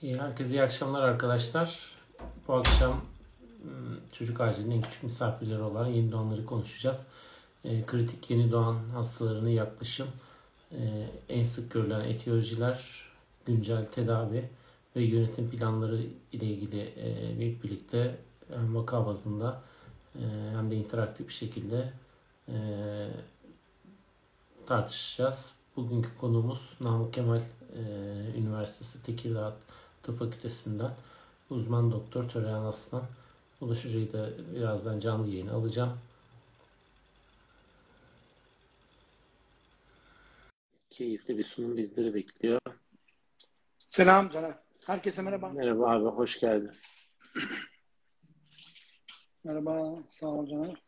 Herkese iyi akşamlar arkadaşlar. Bu akşam çocuk acilinin en küçük misafirleri olan yeni doğanları konuşacağız. Kritik yeni doğan hastalarına yaklaşım, en sık görülen etiyolojiler, güncel tedavi ve yönetim planları ile ilgili bir birlikte hem vaka bazında hem de interaktif bir şekilde tartışacağız. Bugünkü konuğumuz Namık Kemal Üniversitesi Tekirdağ Tıp Fakültesinden uzman doktor Tören Aslan. Ulaş Hoca'yı da birazdan canlı yayın alacağım. Keyifli bir sunum bizleri bekliyor. Selam Caner. Herkese merhaba. Merhaba abi, hoş geldin. Merhaba, sağ ol Caner.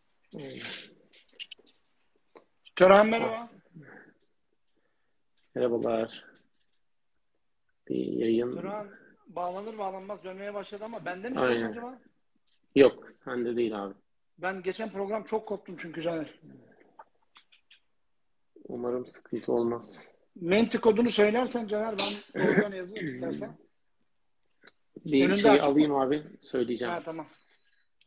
Tören merhaba. Merhabalar. Bir yayın... Tören bağlanır bağlanmaz dönmeye başladı ama bende mi sorun acaba? Yok, sende değil abi. Ben geçen program çok koptum çünkü Caner. Umarım sıkıntı olmaz. Menti kodunu söylersen Caner ben oradan yazayım istersen. Bir Önünde şey alayım abi, söyleyeceğim. Ha tamam.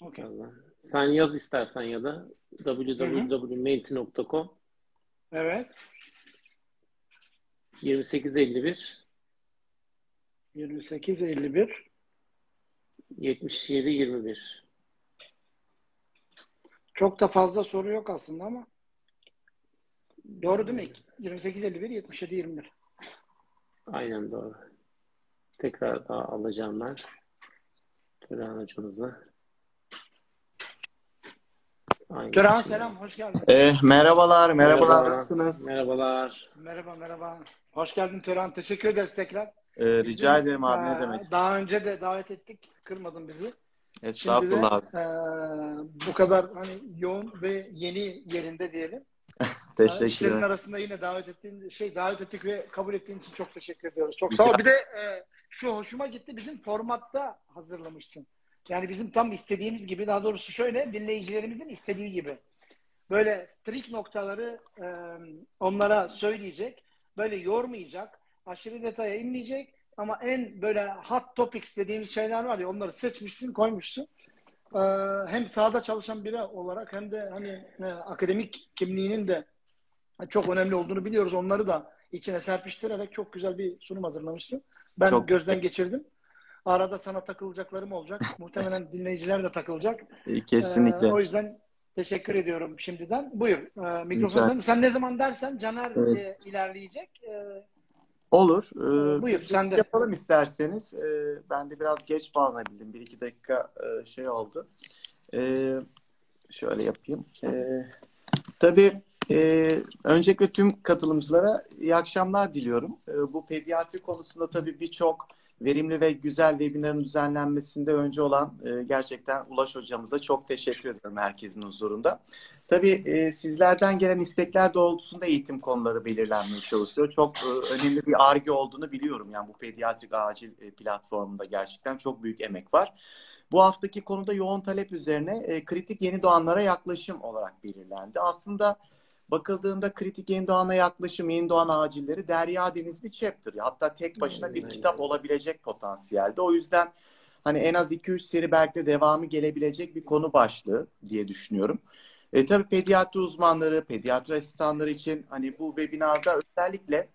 Birazdan. Sen yaz istersen ya da www.menti.com Evet. 2851 28 51 77 21 Çok da fazla soru yok aslında ama. Doğru değil mi? 28 51 77 21. Aynen doğru. Tekrar daha alacağım ben. Tören hocamızı. Aynen. Tören selam, hoş geldin. Eh, merhabalar, merhabalar. Merhaba. Nasılsınız? Merhabalar. Merhaba merhaba. Hoş geldin Tören. Teşekkür ederiz tekrar. Eh, rica Bizim, ederim abi, ne demek? Daha önce de davet ettik. Kırmadın bizi. Şimdi de Estağfurullah abi. eee, bu kadar hani yoğun ve yeni yerinde diyelim. Teşekkür İşlerin ederim. arasında yine davet ettiğin şey davet ettik ve kabul ettiğin için çok teşekkür ediyoruz. Çok Rica- sağ ol. Bir de eee, şu hoşuma gitti. Bizim formatta hazırlamışsın. Yani bizim tam istediğimiz gibi daha doğrusu şöyle dinleyicilerimizin istediği gibi. Böyle trik noktaları eee, onlara söyleyecek. Böyle yormayacak. Aşırı detaya inmeyecek. Ama en böyle hot topics dediğimiz şeyler var ya onları seçmişsin koymuşsun. Eee, hem sahada çalışan biri olarak hem de hani e, akademik kimliğinin de çok önemli olduğunu biliyoruz. Onları da içine serpiştirerek çok güzel bir sunum hazırlamışsın. Ben Çok- gözden geçirdim. Arada sana takılacaklarım olacak. Muhtemelen dinleyiciler de takılacak. Eh, Kesinlikle. Ee, o yüzden teşekkür ediyorum şimdiden. Buyur. Ee, mikrofondan sen ne zaman dersen Caner Evet. e, ilerleyecek. Ee, Olur. Eh, buyur sen de. Yapalım isterseniz. Eh, ben de biraz geç bağlanabildim. Bir iki dakika eh, şey oldu. Eh, şöyle yapayım. Eh, tabii eh, öncelikle tüm katılımcılara iyi akşamlar diliyorum. Eh, bu pediatri konusunda tabii birçok verimli ve güzel webinarın düzenlenmesinde önce olan eh, gerçekten Ulaş hocamıza çok teşekkür ediyorum herkesin huzurunda. Tabii e, sizlerden gelen istekler doğrultusunda eğitim konuları belirlenmeye çalışıyor. Çok e, önemli bir arge olduğunu biliyorum. Yani bu pediatrik acil e, platformunda gerçekten çok büyük emek var. Bu haftaki konuda yoğun talep üzerine e, kritik yeni doğanlara yaklaşım olarak belirlendi. Aslında bakıldığında kritik yeni doğana yaklaşım, yeni doğan acilleri derya deniz bir chapter. Hatta tek başına bir Aynen. kitap olabilecek potansiyelde. O yüzden hani en az 2-3 seri belki de devamı gelebilecek bir konu başlığı diye düşünüyorum. E, tabii pediatri uzmanları, pediatri asistanları için hani bu webinarda özellikle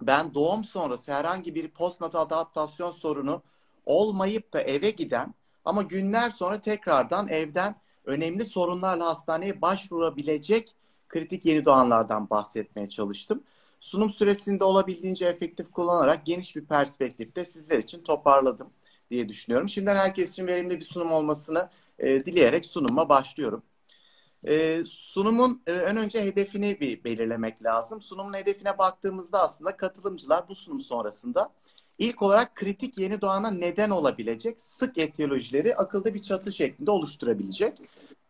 ben doğum sonrası herhangi bir postnatal adaptasyon sorunu olmayıp da eve giden ama günler sonra tekrardan evden önemli sorunlarla hastaneye başvurabilecek kritik yeni doğanlardan bahsetmeye çalıştım. Sunum süresinde olabildiğince efektif kullanarak geniş bir perspektifte sizler için toparladım diye düşünüyorum. Şimdiden herkes için verimli bir sunum olmasını e, dileyerek sunuma başlıyorum. E, sunumun e, ön önce hedefini bir belirlemek lazım. Sunumun hedefine baktığımızda aslında katılımcılar bu sunum sonrasında ilk olarak kritik yeni doğana neden olabilecek sık etiyolojileri akılda bir çatı şeklinde oluşturabilecek.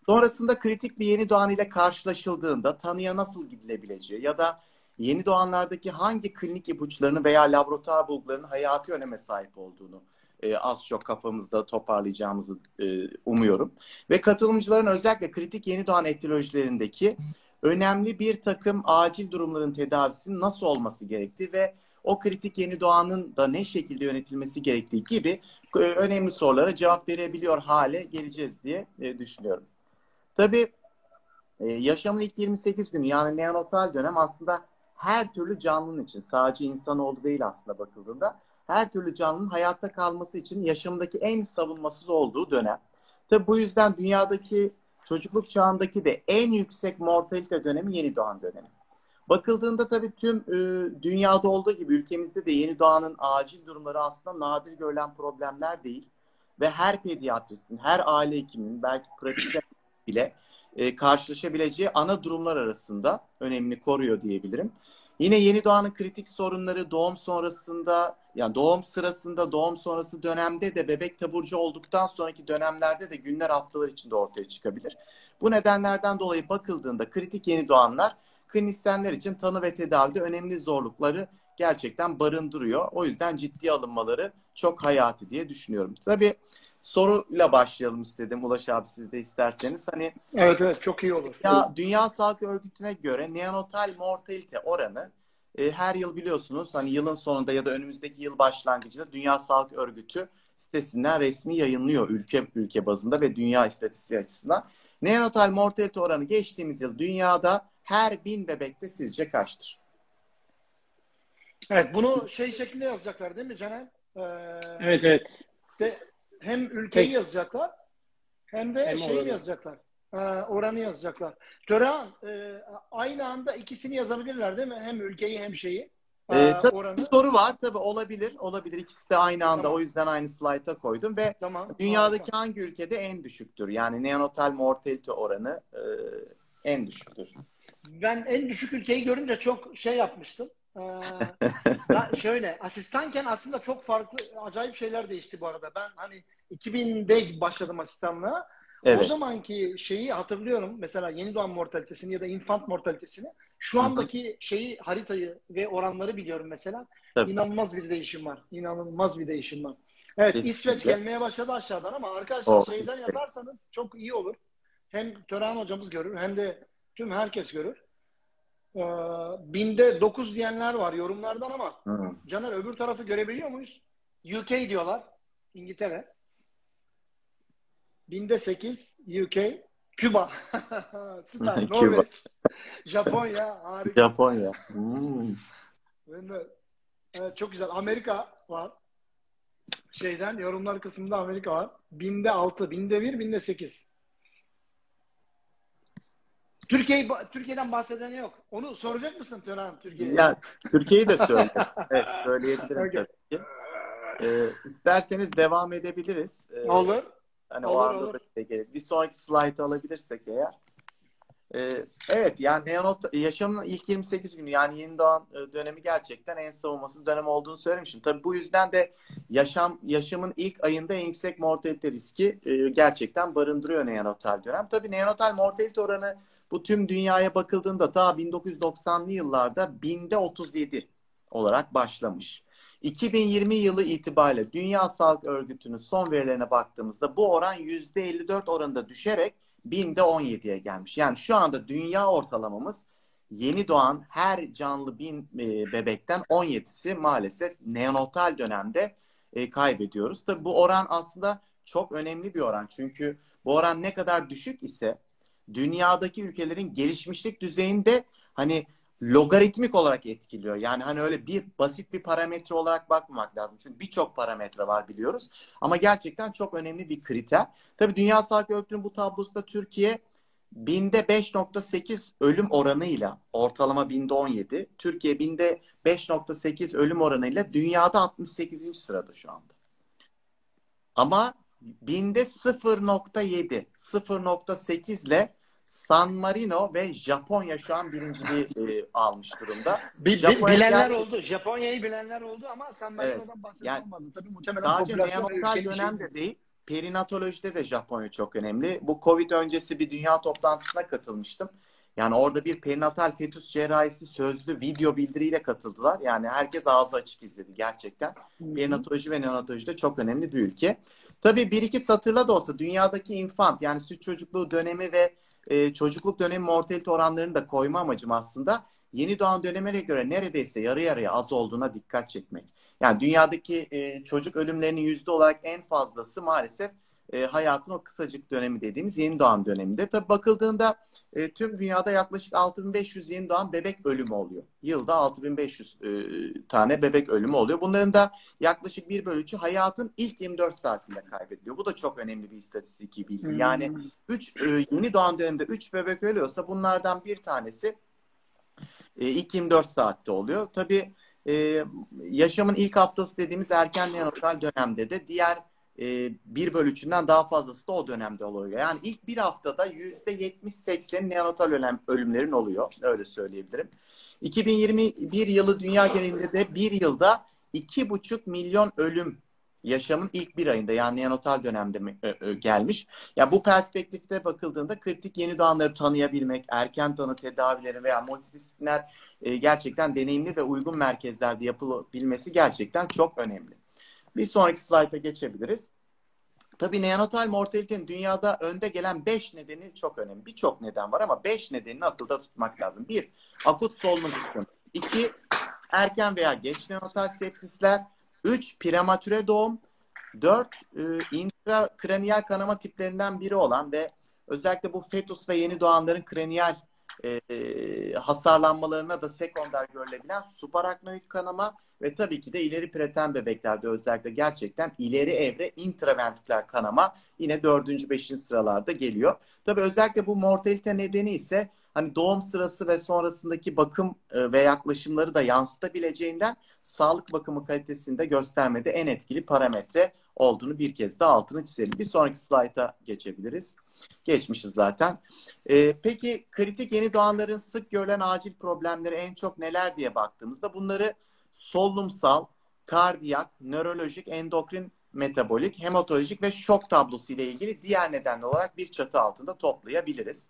Sonrasında kritik bir yeni doğan ile karşılaşıldığında tanıya nasıl gidilebileceği ya da yeni doğanlardaki hangi klinik ipuçlarını veya laboratuvar bulgularının hayati öneme sahip olduğunu e, az çok kafamızda toparlayacağımızı e, umuyorum. Ve katılımcıların özellikle kritik yeni doğan etiyolojilerindeki önemli bir takım acil durumların tedavisinin nasıl olması gerektiği ve o kritik yeni doğanın da ne şekilde yönetilmesi gerektiği gibi e, önemli sorulara cevap verebiliyor hale geleceğiz diye e, düşünüyorum. Tabii e, yaşamın ilk 28 günü yani neonatal dönem aslında her türlü canlının için sadece insanoğlu değil aslında bakıldığında her türlü canlının hayatta kalması için yaşamındaki en savunmasız olduğu dönem. Tabi bu yüzden dünyadaki çocukluk çağındaki de en yüksek mortalite dönemi yeni doğan dönemi. Bakıldığında tabii tüm e, dünyada olduğu gibi ülkemizde de yeni doğanın acil durumları aslında nadir görülen problemler değil. Ve her pediatristin, her aile hekiminin, belki pratisyen bile e, karşılaşabileceği ana durumlar arasında önemini koruyor diyebilirim. Yine yeni doğanın kritik sorunları doğum sonrasında, yani doğum sırasında, doğum sonrası dönemde de bebek taburcu olduktan sonraki dönemlerde de günler haftalar içinde ortaya çıkabilir. Bu nedenlerden dolayı bakıldığında kritik yeni doğanlar klinisyenler için tanı ve tedavide önemli zorlukları gerçekten barındırıyor. O yüzden ciddi alınmaları çok hayati diye düşünüyorum. Tabii soruyla başlayalım istedim Ulaş abi siz de isterseniz. Hani Evet evet çok iyi olur. ya Dünya Sağlık Örgütü'ne göre neonatal mortalite oranı e, her yıl biliyorsunuz hani yılın sonunda ya da önümüzdeki yıl başlangıcında Dünya Sağlık Örgütü sitesinden resmi yayınlıyor ülke ülke bazında ve dünya istatistiği açısından. Neonatal mortalite oranı geçtiğimiz yıl dünyada her bin bebekte sizce kaçtır? Evet bunu şey şeklinde yazacaklar değil mi Caner? Ee, Evet evet. de, hem ülkeyi Tek- yazacaklar hem de Hem şeyi oranı. yazacaklar. Ee, oranı yazacaklar. Tören e, aynı anda ikisini yazabilirler değil mi? Hem ülkeyi hem şeyi. Ee, Ee, tabii oranı. bir soru var tabii olabilir. Olabilir ikisi de aynı anda Tamam. o yüzden aynı slayta koydum ve Tamam. dünyadaki harika. hangi ülkede en düşüktür? Yani neonatal mortalite oranı e, en düşüktür. Ben en düşük ülkeyi görünce çok şey yapmıştım. Ee, şöyle asistanken aslında çok farklı acayip şeyler değişti bu arada. Ben hani 2000'de başladım asistanlığa. O Evet. zamanki şeyi hatırlıyorum. Mesela yeni doğan mortalitesini ya da infant mortalitesini. Şu andaki şeyi haritayı ve oranları biliyorum mesela. Tabii. İnanılmaz bir değişim var. İnanılmaz bir değişim var. Evet Kesinlikle. İsveç gelmeye başladı aşağıdan ama arkadaşlar O- şeyden yazarsanız çok iyi olur. Hem Tören hocamız görür hem de tüm herkes görür. Ee, binde 9 diyenler var yorumlardan ama Hı. Caner öbür tarafı görebiliyor muyuz? UK diyorlar. İngiltere. Binde 8 UK. Küba. Süper. Küba. Norveç. Japonya. Harika. Japonya. Hmm. Evet, çok güzel. Amerika var. Şeyden yorumlar kısmında Amerika var. Binde 6, binde 1, binde 8. Türkiye Türkiye'den bahseden yok. Onu soracak mısın Tören Türkiye'ye? Ya Türkiye'yi de söyle. Evet söyleyebilirim Okey. tabii ki. Ee, isterseniz devam edebiliriz. Ee, Olur. Hani o Olur, anda olur. da şey gelir. Bir sonraki slide alabilirsek eğer. Ee, evet yani neonat yaşamın ilk 28 günü yani yeni doğan e, dönemi gerçekten en savunmasız dönem olduğunu söylemiştim. Tabii bu yüzden de yaşam yaşamın ilk ayında en yüksek mortalite riski e, gerçekten barındırıyor neonatal dönem. Tabii neonatal mortalite oranı bu tüm dünyaya bakıldığında ta 1990'lı yıllarda binde 37 olarak başlamış. 2020 yılı itibariyle Dünya Sağlık Örgütü'nün son verilerine baktığımızda bu oran %54 oranında düşerek binde 17'ye gelmiş. Yani şu anda dünya ortalamamız yeni doğan her canlı bin e, bebekten 17'si maalesef neonatal dönemde e, kaybediyoruz. Tabii bu oran aslında çok önemli bir oran. Çünkü bu oran ne kadar düşük ise dünyadaki ülkelerin gelişmişlik düzeyinde hani logaritmik olarak etkiliyor. Yani hani öyle bir basit bir parametre olarak bakmamak lazım. Çünkü birçok parametre var biliyoruz. Ama gerçekten çok önemli bir kriter. Tabii Dünya Sağlık Örgütü'nün bu tablosunda Türkiye binde 5.8 ölüm oranıyla ortalama binde 17. Türkiye binde 5.8 ölüm oranıyla dünyada 68. sırada şu anda. Ama binde 0.7, 0.8 ile San Marino ve Japonya şu an birinciliği e, almış durumda. Bi- bi- Japonya bilenler gerçek- oldu. Japonya'yı bilenler oldu ama San Marino'dan bahseden Yani olmadı. Tabii muhtemelen Sadece neonatal dönemde şeyi- değil, perinatolojide de Japonya çok önemli. Bu Covid öncesi bir dünya toplantısına katılmıştım. Yani orada bir perinatal fetüs cerrahisi sözlü video bildiriyle katıldılar. Yani herkes ağzı açık izledi gerçekten. Perinatoloji ve neonatoloji de çok önemli bir ülke. Tabii bir iki satırla da olsa dünyadaki infant yani süt çocukluğu dönemi ve e, çocukluk dönemi mortalite oranlarını da koyma amacım aslında yeni doğan dönemine göre neredeyse yarı yarıya az olduğuna dikkat çekmek. Yani dünyadaki e, çocuk ölümlerinin yüzde olarak en fazlası maalesef e, hayatın o kısacık dönemi dediğimiz yeni doğan döneminde. Tabi bakıldığında e, tüm dünyada yaklaşık 6500 yeni doğan bebek ölümü oluyor. Yılda 6500 e, tane bebek ölümü oluyor. Bunların da yaklaşık 1 bölü 3'ü hayatın ilk 24 saatinde kaybediliyor. Bu da çok önemli bir istatistik bilgi. Hmm. Yani 3 e, yeni doğan dönemde 3 bebek ölüyorsa bunlardan bir tanesi e, ilk 24 saatte oluyor. Tabii e, yaşamın ilk haftası dediğimiz erken neonatal dönemde de diğer e, 1 bölü 3'ünden daha fazlası da o dönemde oluyor. Yani ilk bir haftada %70-80 neonatal ölüm, ölümlerin oluyor. Öyle söyleyebilirim. 2021 yılı dünya genelinde de bir yılda 2,5 milyon ölüm yaşamın ilk bir ayında yani neonatal dönemde mi, ö, ö, gelmiş. Ya bu perspektifte bakıldığında kritik yeni doğanları tanıyabilmek, erken tanı tedavileri veya multidisipliner e, gerçekten deneyimli ve uygun merkezlerde yapılabilmesi gerçekten çok önemli. Bir sonraki slayta geçebiliriz. Tabii neonatal mortalitenin dünyada önde gelen 5 nedeni çok önemli. Birçok neden var ama 5 nedenini akılda tutmak lazım. 1. Akut solunum sıkıntı. 2. Erken veya geç neonatal sepsisler. 3. Prematüre doğum. 4. E, intrakraniyal kanama tiplerinden biri olan ve özellikle bu fetus ve yeni doğanların kraniyal e, hasarlanmalarına da sekonder görülebilen subaraknoid kanama ve tabii ki de ileri pretem bebeklerde özellikle gerçekten ileri evre intraventriküler kanama yine dördüncü, beşinci sıralarda geliyor. Tabii özellikle bu mortalite nedeni ise hani doğum sırası ve sonrasındaki bakım e, ve yaklaşımları da yansıtabileceğinden sağlık bakımı kalitesinde göstermede en etkili parametre olduğunu bir kez daha altını çizelim. Bir sonraki slayta geçebiliriz. Geçmişiz zaten. Ee, peki kritik yeni doğanların sık görülen acil problemleri en çok neler diye baktığımızda bunları solunumsal, kardiyak, nörolojik, endokrin, metabolik, hematolojik ve şok tablosu ile ilgili diğer nedenler olarak bir çatı altında toplayabiliriz.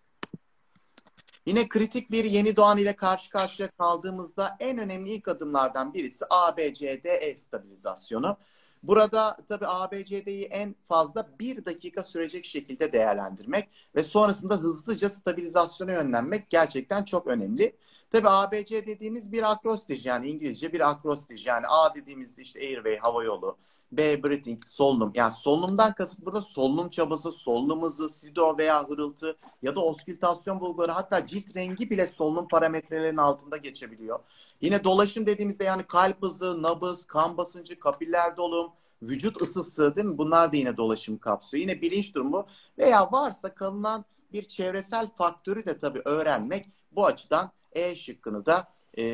Yine kritik bir yeni doğan ile karşı karşıya kaldığımızda en önemli ilk adımlardan birisi ABCDE stabilizasyonu. Burada tabii ABCD'yi en fazla bir dakika sürecek şekilde değerlendirmek ve sonrasında hızlıca stabilizasyona yönlenmek gerçekten çok önemli. Tabi ABC dediğimiz bir akrostij yani İngilizce bir akrostij yani A dediğimizde işte airway hava yolu, B breathing solunum yani solunumdan kasıt burada solunum çabası, solunum hızı, sido veya hırıltı ya da oskültasyon bulguları hatta cilt rengi bile solunum parametrelerinin altında geçebiliyor. Yine dolaşım dediğimizde yani kalp hızı, nabız, kan basıncı, kapiller dolum, vücut ısısı değil mi? Bunlar da yine dolaşım kapsıyor. Yine bilinç durumu veya varsa kalınan bir çevresel faktörü de tabii öğrenmek bu açıdan e şıkkını da e,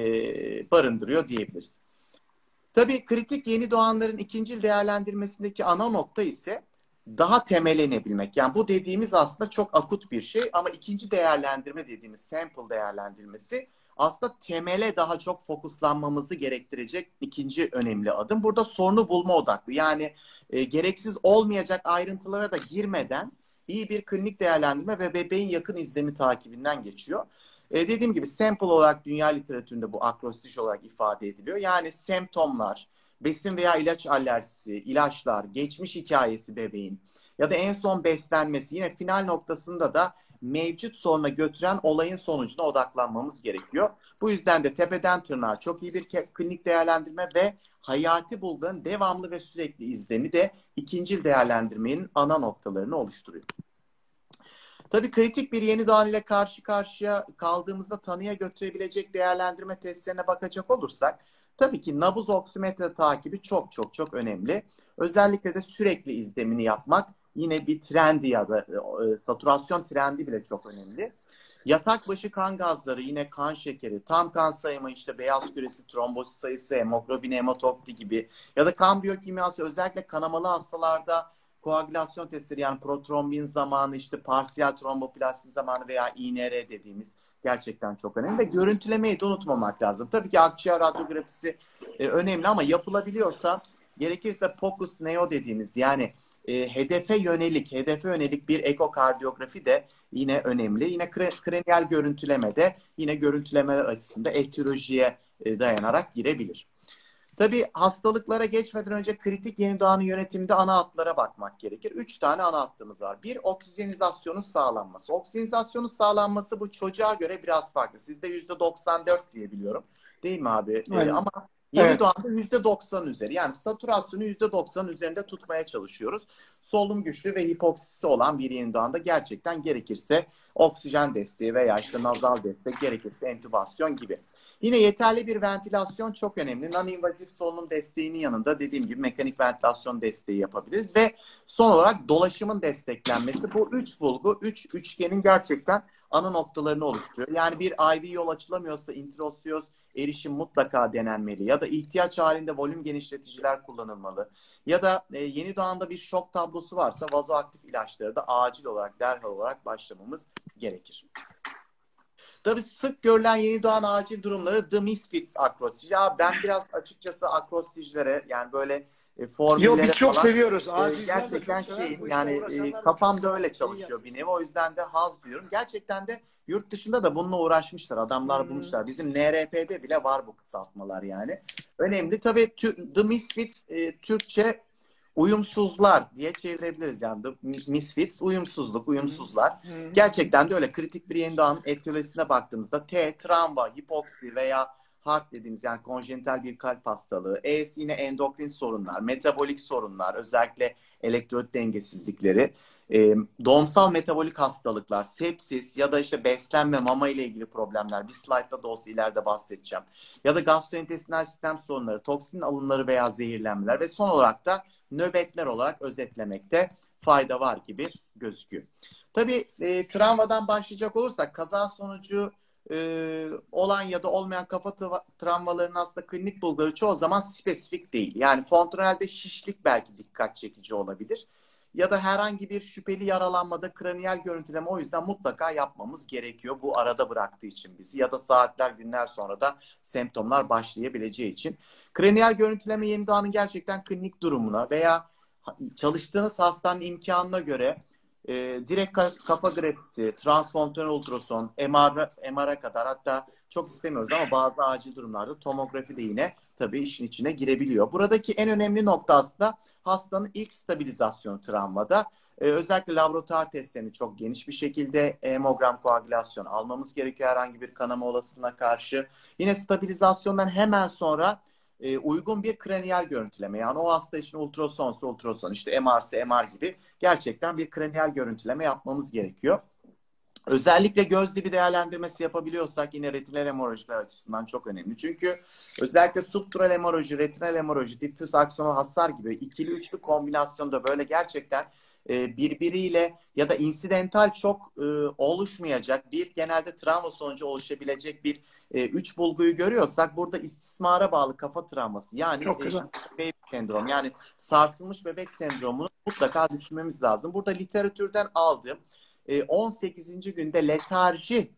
barındırıyor diyebiliriz. Tabii kritik yeni doğanların ikinci değerlendirmesindeki ana nokta ise daha temelenebilmek. Yani bu dediğimiz aslında çok akut bir şey ama ikinci değerlendirme dediğimiz sample değerlendirmesi aslında temele daha çok fokuslanmamızı gerektirecek ikinci önemli adım. Burada sorunu bulma odaklı. Yani e, gereksiz olmayacak ayrıntılara da girmeden iyi bir klinik değerlendirme ve bebeğin yakın izlemi takibinden geçiyor. E, dediğim gibi sample olarak dünya literatüründe bu akrostiş olarak ifade ediliyor. Yani semptomlar, besin veya ilaç alerjisi, ilaçlar, geçmiş hikayesi bebeğin ya da en son beslenmesi yine final noktasında da mevcut soruna götüren olayın sonucuna odaklanmamız gerekiyor. Bu yüzden de tepeden tırnağa çok iyi bir klinik değerlendirme ve hayati bulguların devamlı ve sürekli izlemi de ikinci değerlendirmenin ana noktalarını oluşturuyor. Tabii kritik bir yeni doğan ile karşı karşıya kaldığımızda tanıya götürebilecek değerlendirme testlerine bakacak olursak tabii ki nabız oksimetre takibi çok çok çok önemli. Özellikle de sürekli izlemini yapmak yine bir trendi ya da e, saturasyon trendi bile çok önemli. Yatak başı kan gazları yine kan şekeri, tam kan sayımı işte beyaz küresi, trombosit sayısı, hemoglobin, hematokti gibi ya da kan biyokimyası özellikle kanamalı hastalarda koagülasyon testleri yani protrombin zamanı işte parsiyel tromboplasti zamanı veya INR dediğimiz gerçekten çok önemli ve görüntülemeyi de unutmamak lazım. Tabii ki akciğer radyografisi e, önemli ama yapılabiliyorsa gerekirse POCUS neo dediğimiz yani e, hedefe yönelik, hedefe yönelik bir ekokardiyografi de yine önemli. Yine kreniyal görüntüleme de yine görüntülemeler açısında etiyolojiye e, dayanarak girebilir. Tabii hastalıklara geçmeden önce kritik yeni doğanın yönetiminde ana hatlara bakmak gerekir. Üç tane ana hattımız var. Bir, oksijenizasyonun sağlanması. Oksijenizasyonun sağlanması bu çocuğa göre biraz farklı. Sizde yüzde 94 diye biliyorum. Değil mi abi? Ee, ama Yeni evet. doğanda %90 üzeri. Yani saturasyonu %90 üzerinde tutmaya çalışıyoruz. Solunum güçlü ve hipoksisi olan bir yeni doğanda gerçekten gerekirse oksijen desteği veya işte nazal destek gerekirse entübasyon gibi. Yine yeterli bir ventilasyon çok önemli. Non-invazif solunum desteğinin yanında dediğim gibi mekanik ventilasyon desteği yapabiliriz ve son olarak dolaşımın desteklenmesi. Bu üç bulgu, üç üçgenin gerçekten ana noktalarını oluşturuyor. Yani bir IV yol açılamıyorsa introsiyoz erişim mutlaka denenmeli ya da ihtiyaç halinde volüm genişleticiler kullanılmalı ya da e, yeni doğanda bir şok tablosu varsa vazoaktif ilaçları da acil olarak derhal olarak başlamamız gerekir. Tabii sık görülen yeni doğan acil durumları The Misfits akrostici. Ya ben biraz açıkçası akrostijlere yani böyle e, formüllere Yo, biz çok falan, seviyoruz. E, gerçekten şey yani e, kafamda öyle çalışıyor bir nevi. O yüzden de haz duyuyorum. Gerçekten de yurt dışında da bununla uğraşmışlar. Adamlar hmm. bulmuşlar. Bizim NRP'de bile var bu kısaltmalar yani. Önemli. Tabii The Misfits e, Türkçe uyumsuzlar diye çevirebiliriz. Yani The Misfits uyumsuzluk, uyumsuzlar. Hmm. Gerçekten de öyle. Kritik bir yeni doğanın etiyolojisine baktığımızda T, travma, hipoksi veya heart dediğimiz yani konjenital bir kalp hastalığı, E'si yine endokrin sorunlar, metabolik sorunlar, özellikle elektrolit dengesizlikleri, e, doğumsal metabolik hastalıklar, sepsis ya da işte beslenme, mama ile ilgili problemler. Bir slaytta da olsa ileride bahsedeceğim. Ya da gastrointestinal sistem sorunları, toksin alımları veya zehirlenmeler ve son olarak da nöbetler olarak özetlemekte fayda var gibi gözüküyor. Tabii e, travmadan başlayacak olursak kaza sonucu e, olan ya da olmayan kafa travmalarının aslında klinik bulguları çoğu zaman spesifik değil. Yani fontanelde şişlik belki dikkat çekici olabilir. Ya da herhangi bir şüpheli yaralanmada kraniyel görüntüleme o yüzden mutlaka yapmamız gerekiyor. Bu arada bıraktığı için bizi ya da saatler günler sonra da semptomlar başlayabileceği için. Kraniyel görüntüleme yeni doğanın gerçekten klinik durumuna veya çalıştığınız hastanın imkanına göre e, direkt kafa grafisi, transfontanel ultrason, MR, MR'a kadar hatta çok istemiyoruz ama bazı acil durumlarda tomografi de yine tabii işin içine girebiliyor. Buradaki en önemli nokta aslında hastanın ilk stabilizasyonu travmada. Ee, özellikle laboratuvar testlerini çok geniş bir şekilde hemogram koagülasyon almamız gerekiyor herhangi bir kanama olasılığına karşı. Yine stabilizasyondan hemen sonra e, uygun bir kraniyal görüntüleme. Yani o hasta için ultrasonsa ultrason, işte MR'se MR gibi gerçekten bir kraniyal görüntüleme yapmamız gerekiyor. Özellikle göz dibi değerlendirmesi yapabiliyorsak yine retinal hemorojiler açısından çok önemli. Çünkü özellikle subdural hemoroji, retinal hemoroji, diffüz aksonal hasar gibi ikili üçlü kombinasyonda böyle gerçekten e, birbiriyle ya da insidental çok e, oluşmayacak bir genelde travma sonucu oluşabilecek bir e, üç bulguyu görüyorsak burada istismara bağlı kafa travması yani bebek sendrom yani sarsılmış bebek sendromunu mutlaka düşünmemiz lazım. Burada literatürden aldığım 18. günde letarji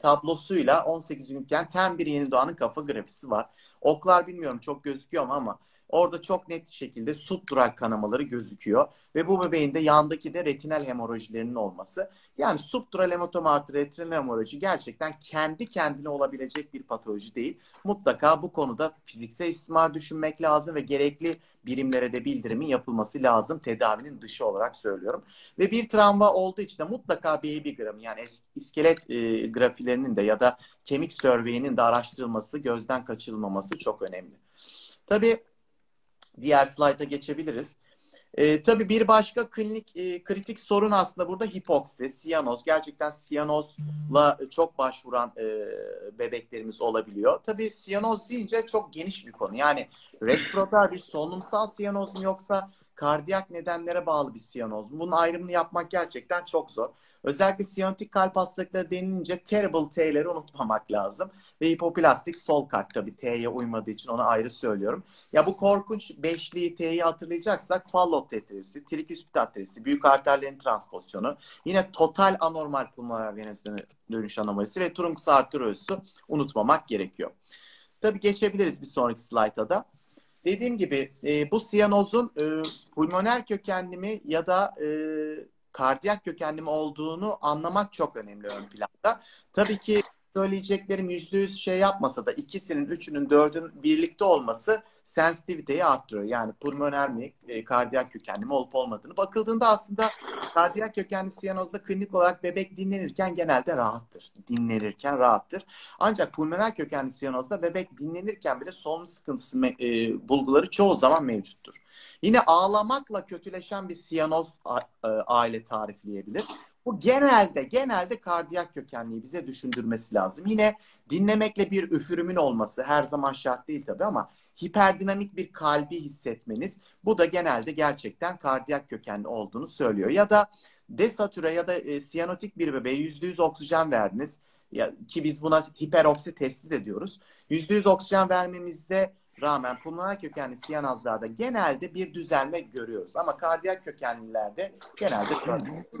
tablosuyla 18 günken ten bir yeni doğanın kafa grafisi var. Oklar bilmiyorum çok gözüküyor mu ama Orada çok net şekilde subdural kanamaları gözüküyor. Ve bu bebeğin de yandaki de retinal hemorojilerinin olması. Yani subdural hematoma artı retinal hemoroji gerçekten kendi kendine olabilecek bir patoloji değil. Mutlaka bu konuda fiziksel istismar düşünmek lazım ve gerekli birimlere de bildirimin yapılması lazım. Tedavinin dışı olarak söylüyorum. Ve bir travma olduğu için de mutlaka bir epigram yani iskelet e, grafilerinin de ya da kemik sörveyinin de araştırılması, gözden kaçırılmaması çok önemli. Tabii Diğer slayta geçebiliriz. E, tabii bir başka klinik e, kritik sorun aslında burada hipoksi, siyanoz. Gerçekten siyanozla çok başvuran e, bebeklerimiz olabiliyor. Tabii siyanoz deyince çok geniş bir konu. Yani respiratör bir solunumsal siyanoz mu yoksa kardiyak nedenlere bağlı bir siyanoz? Bunun ayrımını yapmak gerçekten çok zor. Özellikle siyantik kalp hastalıkları denilince terrible T'leri unutmamak lazım. Ve hipoplastik sol kalp tabii T'ye uymadığı için onu ayrı söylüyorum. Ya bu korkunç beşliği T'yi hatırlayacaksak fallot tetrisi, triküspit atresi, büyük arterlerin transpozisyonu, yine total anormal pulmoner venöz dönüş anomalisi ve trunkus arteriosu unutmamak gerekiyor. Tabii geçebiliriz bir sonraki slayta da. Dediğim gibi e, bu siyanozun e, pulmoner kökenli mi ya da e, kardiyak kökenli mi olduğunu anlamak çok önemli ön planda. Tabii ki söyleyeceklerim yüzde yüz şey yapmasa da ikisinin, üçünün, dördün birlikte olması sensitiviteyi arttırıyor. Yani pulmoner mi, e, kardiyak kökenli mi olup olmadığını. Bakıldığında aslında kardiyak kökenli siyanozda klinik olarak bebek dinlenirken genelde rahattır. Dinlenirken rahattır. Ancak pulmoner kökenli siyanozda bebek dinlenirken bile solunum sıkıntısı e, bulguları çoğu zaman mevcuttur. Yine ağlamakla kötüleşen bir siyanoz e, aile tarifleyebilir. Bu genelde genelde kardiyak kökenliği bize düşündürmesi lazım. Yine dinlemekle bir üfürümün olması her zaman şart değil tabii ama hiperdinamik bir kalbi hissetmeniz bu da genelde gerçekten kardiyak kökenli olduğunu söylüyor. Ya da desatüre ya da e, siyanotik bir bebeğe %100 oksijen verdiniz. Ya, ki biz buna hiperoksi testi de diyoruz. %100 oksijen vermemizde rağmen pulmoner kökenli siyanazlarda genelde bir düzelme görüyoruz. Ama kardiyak kökenlilerde genelde.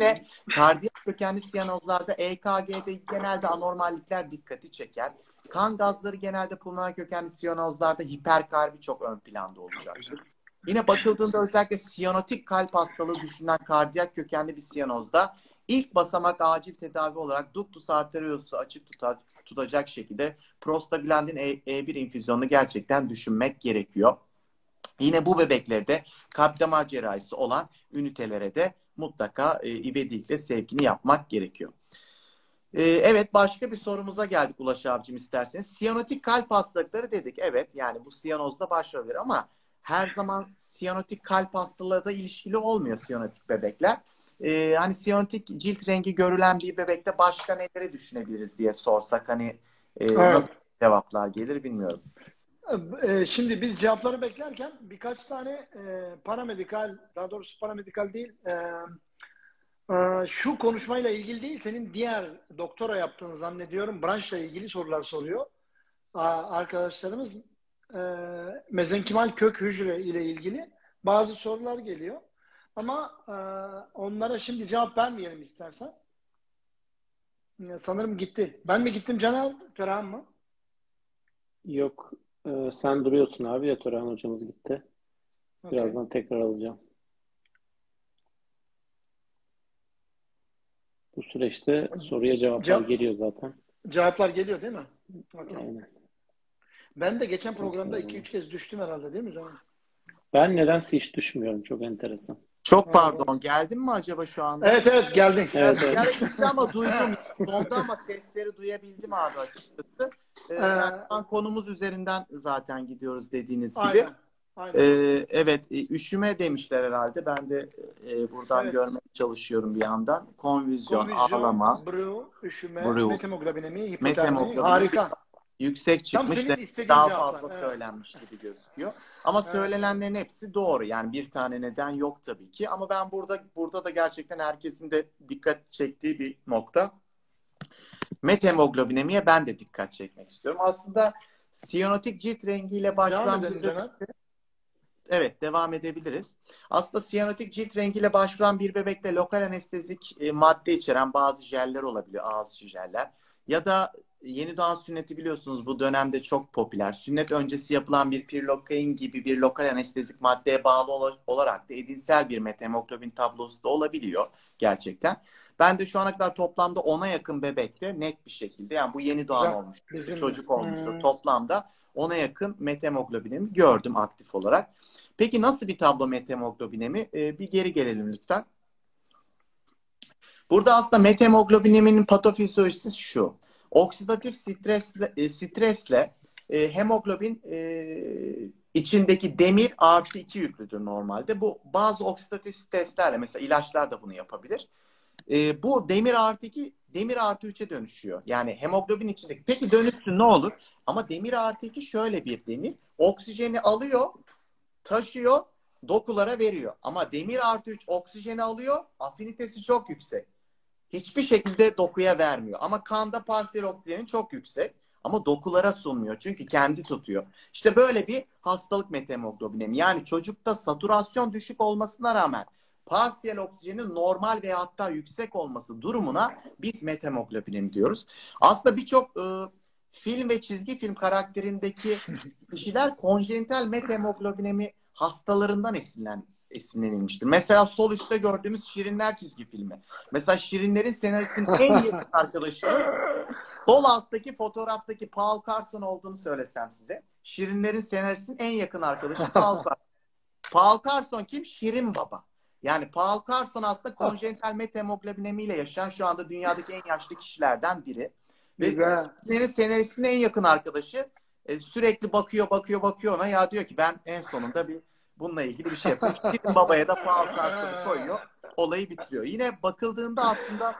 Ve kardiyak kökenli siyanozlarda EKG'de genelde anormallikler dikkati çeker. Kan gazları genelde pulmoner kökenli siyanozlarda hiperkarbi çok ön planda olacaktır. Yine bakıldığında özellikle siyanotik kalp hastalığı düşünülen kardiyak kökenli bir siyanozda ilk basamak acil tedavi olarak ductus arteriosus'u açık tutar, tutacak şekilde prostaglandin E, E1 infüzyonunu gerçekten düşünmek gerekiyor. Yine bu bebeklerde kalp damar cerrahisi olan ünitelere de mutlaka e, ivedilikle sevkini yapmak gerekiyor. E, evet başka bir sorumuza geldik Ulaş abicim isterseniz. Siyanotik kalp hastalıkları dedik. Evet yani bu siyanozda başlayabilir ama her zaman siyanotik kalp hastalığı da ilişkili olmuyor siyanotik bebekler e, hani siyonetik cilt rengi görülen bir bebekte başka neleri düşünebiliriz diye sorsak hani e, evet. nasıl cevaplar gelir bilmiyorum. E, şimdi biz cevapları beklerken birkaç tane e, paramedikal, daha doğrusu paramedikal değil, e, e, şu konuşmayla ilgili değil, senin diğer doktora yaptığını zannediyorum, branşla ilgili sorular soruyor. Arkadaşlarımız e, mezenkimal kök hücre ile ilgili bazı sorular geliyor. Ama e, onlara şimdi cevap vermeyelim istersen. Sanırım gitti. Ben mi gittim Caner? Tören mı? Yok. E, sen duruyorsun abi ya Tören hocamız gitti. Okay. Birazdan tekrar alacağım. Bu süreçte soruya cevaplar Cevap, geliyor zaten. Cevaplar geliyor değil mi? Okay. Aynen. Ben de geçen programda 2-3 kez düştüm herhalde değil mi canım? Ben nedense hiç düşmüyorum. Çok enteresan. Çok pardon. Geldin mi acaba şu anda? Evet evet geldin. Evet, evet. Yani ama duydum. Dondu ama sesleri duyabildim abi açıkçası. Ee, yani konumuz üzerinden zaten gidiyoruz dediğiniz gibi. Aynen. Aynen. Ee, evet e, üşüme demişler herhalde. Ben de e, buradan evet. görmeye çalışıyorum bir yandan. Konvizyon, Konvizyon ağlama. Bru, üşüme, metemoglobinemi, hipotermi. Harika yüksek çıkmış da daha fazla evet. söylenmiş gibi gözüküyor. Ama evet. söylenenlerin hepsi doğru. Yani bir tane neden yok tabii ki. Ama ben burada burada da gerçekten herkesin de dikkat çektiği bir nokta. Methemoglobinemiye ben de dikkat çekmek istiyorum. Aslında siyanotik cilt rengiyle başvuran bir Evet devam edebiliriz. Aslında siyanotik cilt rengiyle başvuran bir bebekte lokal anestezik e, madde içeren bazı jeller olabiliyor. Ağız içi jeller. Ya da yeni doğan sünneti biliyorsunuz bu dönemde çok popüler. Sünnet öncesi yapılan bir pirlokain gibi bir lokal anestezik maddeye bağlı olarak da edinsel bir methemoglobin tablosu da olabiliyor gerçekten. Ben de şu ana kadar toplamda 10'a yakın bebekte net bir şekilde yani bu yeni doğan olmuş, Bizim çocuk olmuştu. Hmm. Toplamda 10'a yakın methemoglobinemi gördüm aktif olarak. Peki nasıl bir tablo methemoglobinemi? Ee, bir geri gelelim lütfen. Burada aslında methemoglobinемinin patofizyolojisi şu. Oksidatif stresle, e, stresle e, hemoglobin e, içindeki demir artı iki yüklüdür normalde. Bu bazı oksidatif streslerle mesela ilaçlar da bunu yapabilir. E, bu demir artı iki demir artı üçe dönüşüyor. Yani hemoglobin içindeki. Peki dönüşsün ne olur? Ama demir artı iki şöyle bir demir. Oksijeni alıyor, taşıyor, dokulara veriyor. Ama demir artı üç oksijeni alıyor, afinitesi çok yüksek hiçbir şekilde dokuya vermiyor. Ama kanda parsiyel oksijenin çok yüksek ama dokulara sunmuyor. Çünkü kendi tutuyor. İşte böyle bir hastalık metemoglobinemi. Yani çocukta saturasyon düşük olmasına rağmen parsiyel oksijenin normal veya hatta yüksek olması durumuna biz metemoglobinemi diyoruz. Aslında birçok e, film ve çizgi film karakterindeki kişiler konjenital metemoglobinemi hastalarından esinlen esinlenilmiştir. Mesela sol üstte gördüğümüz Şirinler çizgi filmi. Mesela Şirinlerin senaristinin en yakın arkadaşı Sol alttaki fotoğraftaki Paul Carson olduğunu söylesem size. Şirinlerin senaristin en yakın arkadaşı Paul Carson. Paul Carson kim? Şirin Baba. Yani Paul Carson aslında konjenital methemoglobinemiyle yaşayan şu anda dünyadaki en yaşlı kişilerden biri. Ve Şirinlerin senaristin en yakın arkadaşı e, sürekli bakıyor bakıyor bakıyor ona ya diyor ki ben en sonunda bir bununla ilgili bir şey yapıyorum. Şirin Baba'ya da Paul Carson'u koyuyor. Olayı bitiriyor. Yine bakıldığında aslında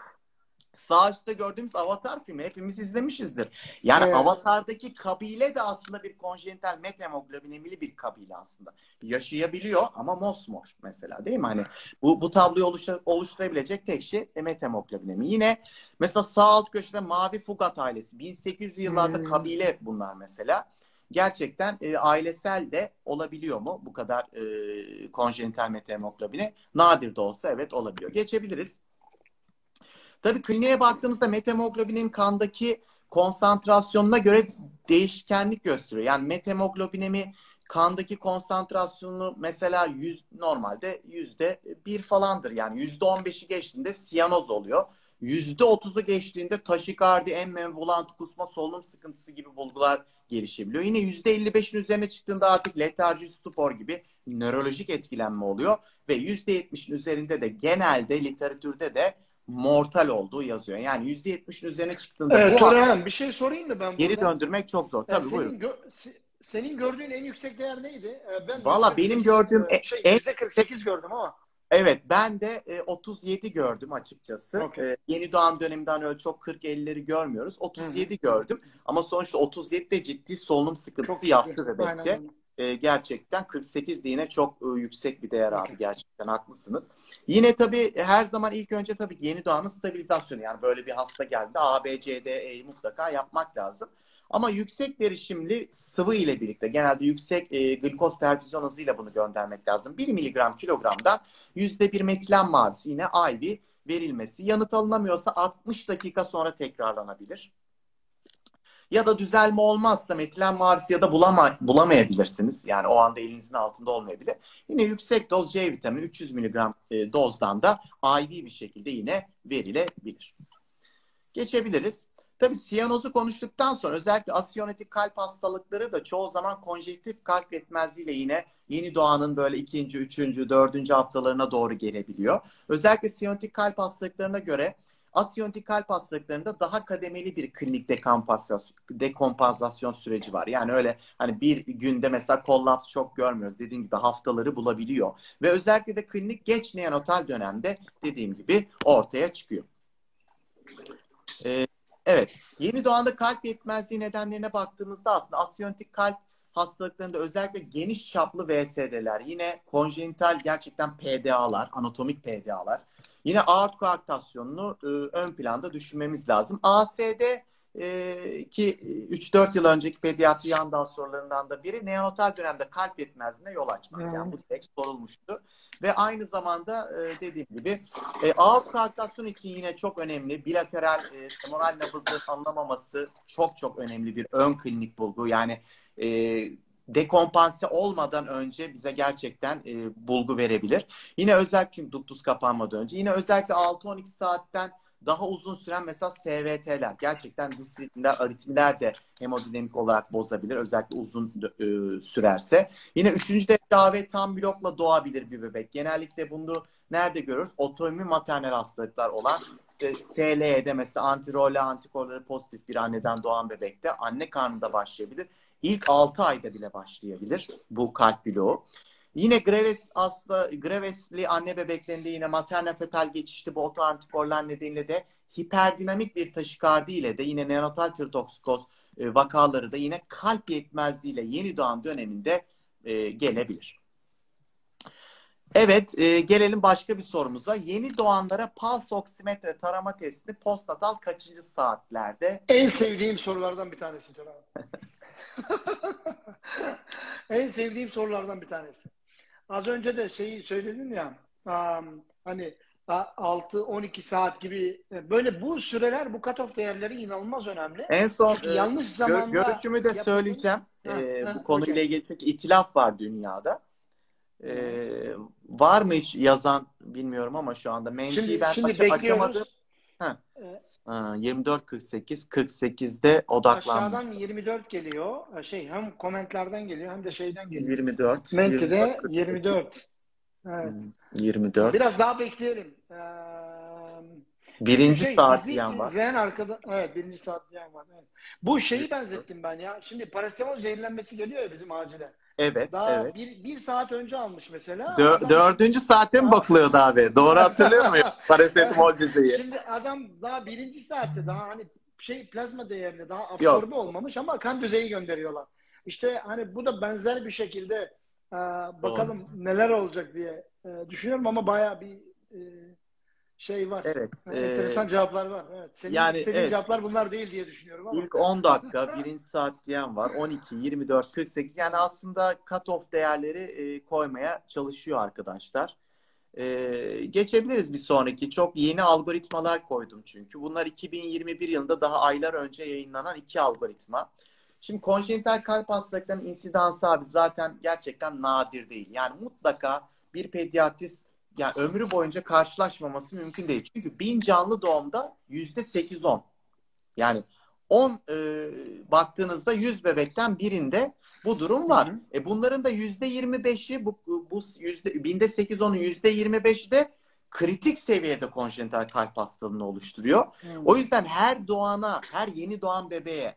sağ üstte gördüğümüz Avatar filmi hepimiz izlemişizdir. Yani evet. Avatar'daki kabile de aslında bir konjenital methemoglobinemi'li bir kabile aslında. Yaşayabiliyor ama mosmor mesela değil mi? Hani bu, bu tabloyu oluştur, oluşturabilecek tek şey methemoglobinemi. Yine mesela sağ alt köşede Mavi Fugat ailesi. 1800'lü yıllarda hmm. kabile bunlar mesela. Gerçekten e, ailesel de olabiliyor mu bu kadar e, konjenital methemoglobini? Nadir de olsa evet olabiliyor. Geçebiliriz. Tabii kliniğe baktığımızda methemoglobinin kandaki konsantrasyonuna göre değişkenlik gösteriyor. Yani methemoglobinemi kandaki konsantrasyonu mesela yüz, normalde yüzde bir falandır. Yani yüzde on beşi geçtiğinde siyanoz oluyor. Yüzde otuzu geçtiğinde taşikardi, emme, bulantı, kusma, solunum sıkıntısı gibi bulgular gelişebiliyor. Yine yüzde elli beşin üzerine çıktığında artık letarji, stupor gibi nörolojik etkilenme oluyor. Ve yüzde yetmişin üzerinde de genelde literatürde de mortal olduğu yazıyor. Yani %70'in üzerine çıktığında evet, bu Orhan, bir şey sorayım mı ben Geri döndürmek çok zor. Tabii senin buyurun. Gö- senin gördüğün en yüksek değer neydi? Ee, ben Valla benim gördüğüm e, şey, en %48 gördüm ama. Evet ben de e, 37 gördüm açıkçası. Okay. E, yeni doğan döneminden öyle çok 40-50'leri görmüyoruz. 37 Hı-hı. gördüm ama sonuçta 37 de ciddi solunum sıkıntısı çok yaptı bebekte. E, gerçekten 48 de yine çok e, yüksek bir değer abi gerçekten haklısınız. Yine tabii her zaman ilk önce tabii yeni doğanın stabilizasyonu yani böyle bir hasta geldi A, B, C, D, E'yi mutlaka yapmak lazım. Ama yüksek verişimli sıvı ile birlikte genelde yüksek e, glikoz perfüzyon hızıyla bunu göndermek lazım. 1 miligram kilogramdan %1 metilen mavisi yine IV verilmesi. Yanıt alınamıyorsa 60 dakika sonra tekrarlanabilir. Ya da düzelme olmazsa metilen mavisi ya da bulama, bulamayabilirsiniz. Yani o anda elinizin altında olmayabilir. Yine yüksek doz C vitamini 300 mg e, dozdan da IV bir şekilde yine verilebilir. Geçebiliriz. Tabii siyanozu konuştuktan sonra özellikle asiyonetik kalp hastalıkları da çoğu zaman konjektif kalp yetmezliğiyle yine yeni doğanın böyle ikinci, üçüncü, dördüncü haftalarına doğru gelebiliyor. Özellikle siyonetik kalp hastalıklarına göre Asiyontik kalp hastalıklarında daha kademeli bir klinik dekompensasyon süreci var. Yani öyle hani bir günde mesela kollaps çok görmüyoruz. Dediğim gibi haftaları bulabiliyor. Ve özellikle de klinik geç neonatal dönemde dediğim gibi ortaya çıkıyor. Ee, evet. Yeni doğanda kalp yetmezliği nedenlerine baktığımızda aslında asiyontik kalp hastalıklarında özellikle geniş çaplı VSD'ler, yine konjenital gerçekten PDA'lar, anatomik PDA'lar, Yine aort koaktasyonunu e, ön planda düşünmemiz lazım. ASD e, ki 3-4 yıl önceki pediatri yan dal sorularından da biri neonatal dönemde kalp yetmezliğine yol açmaz. Hmm. Yani bu direkt sorulmuştu. Ve aynı zamanda e, dediğim gibi e, aort koaktasyon için yine çok önemli. Bilateral e, femoral nabızı anlamaması çok çok önemli bir ön klinik bulgu. Yani e, dekompanse olmadan önce bize gerçekten e, bulgu verebilir. Yine özellikle çünkü duktus kapanmadan önce yine özellikle 6-12 saatten daha uzun süren mesela SVT'ler gerçekten disritmiler, aritmiler de hemodinamik olarak bozabilir. Özellikle uzun e, sürerse. Yine üçüncü AV tam blokla doğabilir bir bebek. Genellikle bunu nerede görürüz? Otoimmün maternal hastalıklar olan e, SLE'de mesela antirole antikorları pozitif bir anneden doğan bebekte anne karnında başlayabilir ilk 6 ayda bile başlayabilir bu kalp bloğu. Yine Graves asla Graves'li anne bebeklerinde yine maternal fetal geçişli bu otoantikorlar nedeniyle de hiperdinamik bir taşikardi ile de yine neonatal tirotoksikoz e, vakaları da yine kalp yetmezliği ile yeni doğan döneminde e, gelebilir. Evet, e, gelelim başka bir sorumuza. Yeni doğanlara pulse oksimetre tarama testini postnatal kaçıncı saatlerde? En sevdiğim sorulardan bir tanesi Can en sevdiğim sorulardan bir tanesi. Az önce de şeyi söyledin ya hani 6-12 saat gibi e, böyle bu süreler bu cutoff değerleri inanılmaz önemli. En son çünkü yanlış e, zamanda görüşümü de yapalım. söyleyeceğim. Ha, ee, ha, bu konuyla okay. ilgili çünkü itilaf var dünyada. Ee, var mı hiç yazan bilmiyorum ama şu anda Menki'yi ben şimdi bekliyoruz. açamadım. Ha. Ee, 24 48 48'de odaklanmış. Aşağıdan 24 geliyor. Şey hem komentlerden geliyor hem de şeyden geliyor. 24. Menti'de 24. 24. Evet. 24. Biraz daha bekleyelim. Ee, Birinci şey, saat diyen var. izleyen arkada evet birinci saat diyen var. Evet. Bu şeyi benzettim ben ya. Şimdi parasetamol zehirlenmesi geliyor ya bizim acile. Evet, Daha evet. bir, bir saat önce almış mesela. Dö- Adam- dördüncü saatte mi bakılıyordu abi? Doğru hatırlıyor muyum? Parasetamol diziyi. Şimdi adam daha birinci saatte daha hani şey plazma değerinde daha absorbe olmamış ama kan düzeyi gönderiyorlar. İşte hani bu da benzer bir şekilde e, bakalım neler olacak diye e, düşünüyorum ama bayağı bir e, şey var. Evet. Yani e, enteresan cevaplar var. Evet. Senin yani istediğin evet. cevaplar bunlar değil diye düşünüyorum ama. İlk 10 dakika, birinci saat diyen var. 12, 24, 48. Yani aslında cut-off değerleri e, koymaya çalışıyor arkadaşlar. E, geçebiliriz bir sonraki. Çok yeni algoritmalar koydum çünkü. Bunlar 2021 yılında daha aylar önce yayınlanan iki algoritma. Şimdi konjenital kalp hastalıklarının insidansı abi zaten gerçekten nadir değil. Yani mutlaka bir pediatrist yani ömrü boyunca karşılaşmaması mümkün değil. Çünkü bin canlı doğumda yüzde 8-10. Yani 10 e, baktığınızda 100 bebekten birinde bu durum var. Hı hı. E bunların da yüzde 25'i bu, bu yüzde binde 8-10'un yüzde 25'i de kritik seviyede konjenital kalp hastalığını oluşturuyor. Hmm. O yüzden her doğana, her yeni doğan bebeğe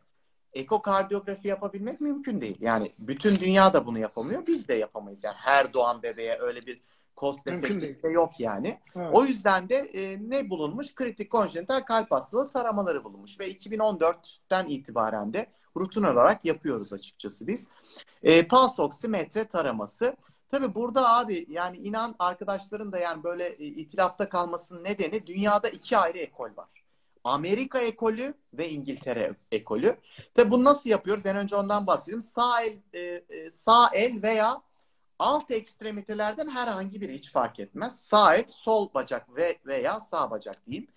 ekokardiyografi yapabilmek mümkün değil. Yani bütün dünya da bunu yapamıyor. Biz de yapamayız. Yani her doğan bebeğe öyle bir cost de yok yani. Evet. O yüzden de e, ne bulunmuş? Kritik konjenital kalp hastalığı taramaları bulunmuş. Ve 2014'ten itibaren de rutin olarak yapıyoruz açıkçası biz. E, pulse oksimetre taraması. Tabi burada abi yani inan arkadaşların da yani böyle e, itilafta kalmasının nedeni dünyada iki ayrı ekol var. Amerika ekolü ve İngiltere ekolü. Tabi bunu nasıl yapıyoruz? En önce ondan bahsedeyim. Sağ el, e, e, sağ el veya alt ekstremitelerden herhangi biri hiç fark etmez. Sağ el, sol bacak ve veya sağ bacak diyeyim.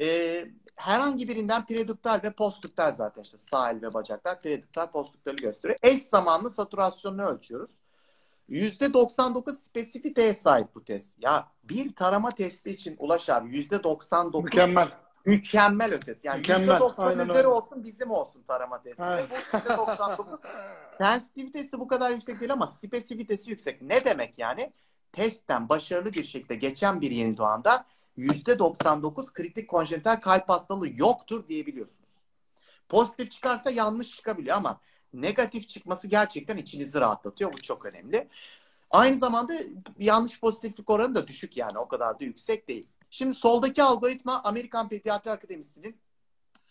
E, herhangi birinden preduktal ve postduktal zaten işte sağ el ve bacaklar preduktal postduktali gösteriyor. Eş zamanlı saturasyonunu ölçüyoruz. %99 spesifiteye sahip bu test. Ya bir tarama testi için Ulaş abi %99 Mükemmel. Mükemmel ötesi. Yani Mükemmel, %90 aynen üzeri olsun bizim olsun tarama testi. Evet. Bu %99 sensitivitesi bu kadar yüksek değil ama spesifitesi yüksek. Ne demek yani? Testten başarılı bir şekilde geçen bir yeni doğanda %99 kritik konjenital kalp hastalığı yoktur diyebiliyorsunuz. Pozitif çıkarsa yanlış çıkabiliyor ama negatif çıkması gerçekten içinizi rahatlatıyor. Bu çok önemli. Aynı zamanda yanlış pozitiflik oranı da düşük yani o kadar da yüksek değil. Şimdi soldaki algoritma Amerikan Pediatri Akademisi'nin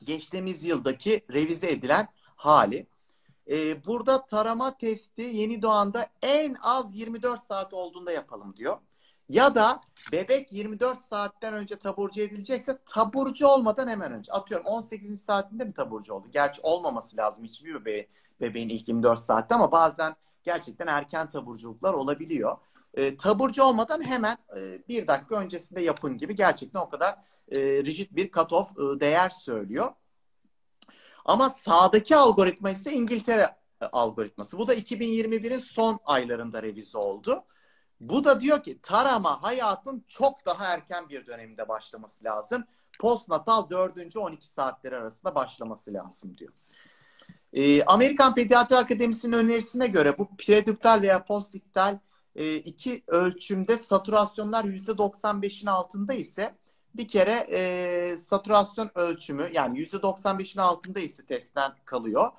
geçtiğimiz yıldaki revize edilen hali. Ee, burada tarama testi yeni doğanda en az 24 saat olduğunda yapalım diyor. Ya da bebek 24 saatten önce taburcu edilecekse taburcu olmadan hemen önce. Atıyorum 18. saatinde mi taburcu oldu? Gerçi olmaması lazım hiçbir bebeği, bebeğin ilk 24 saatte ama bazen gerçekten erken taburculuklar olabiliyor. E, taburcu olmadan hemen e, bir dakika öncesinde yapın gibi gerçekten o kadar e, rigid bir cut-off e, değer söylüyor. Ama sağdaki algoritma ise İngiltere e, algoritması. Bu da 2021'in son aylarında revize oldu. Bu da diyor ki tarama hayatın çok daha erken bir döneminde başlaması lazım. Postnatal 4. 12 saatleri arasında başlaması lazım diyor. Ee, Amerikan Pediatri Akademisi'nin önerisine göre bu prediktal veya postdiktal e, iki ölçümde saturasyonlar %95'in altında ise bir kere e, saturasyon ölçümü yani %95'in altında ise testten kalıyor.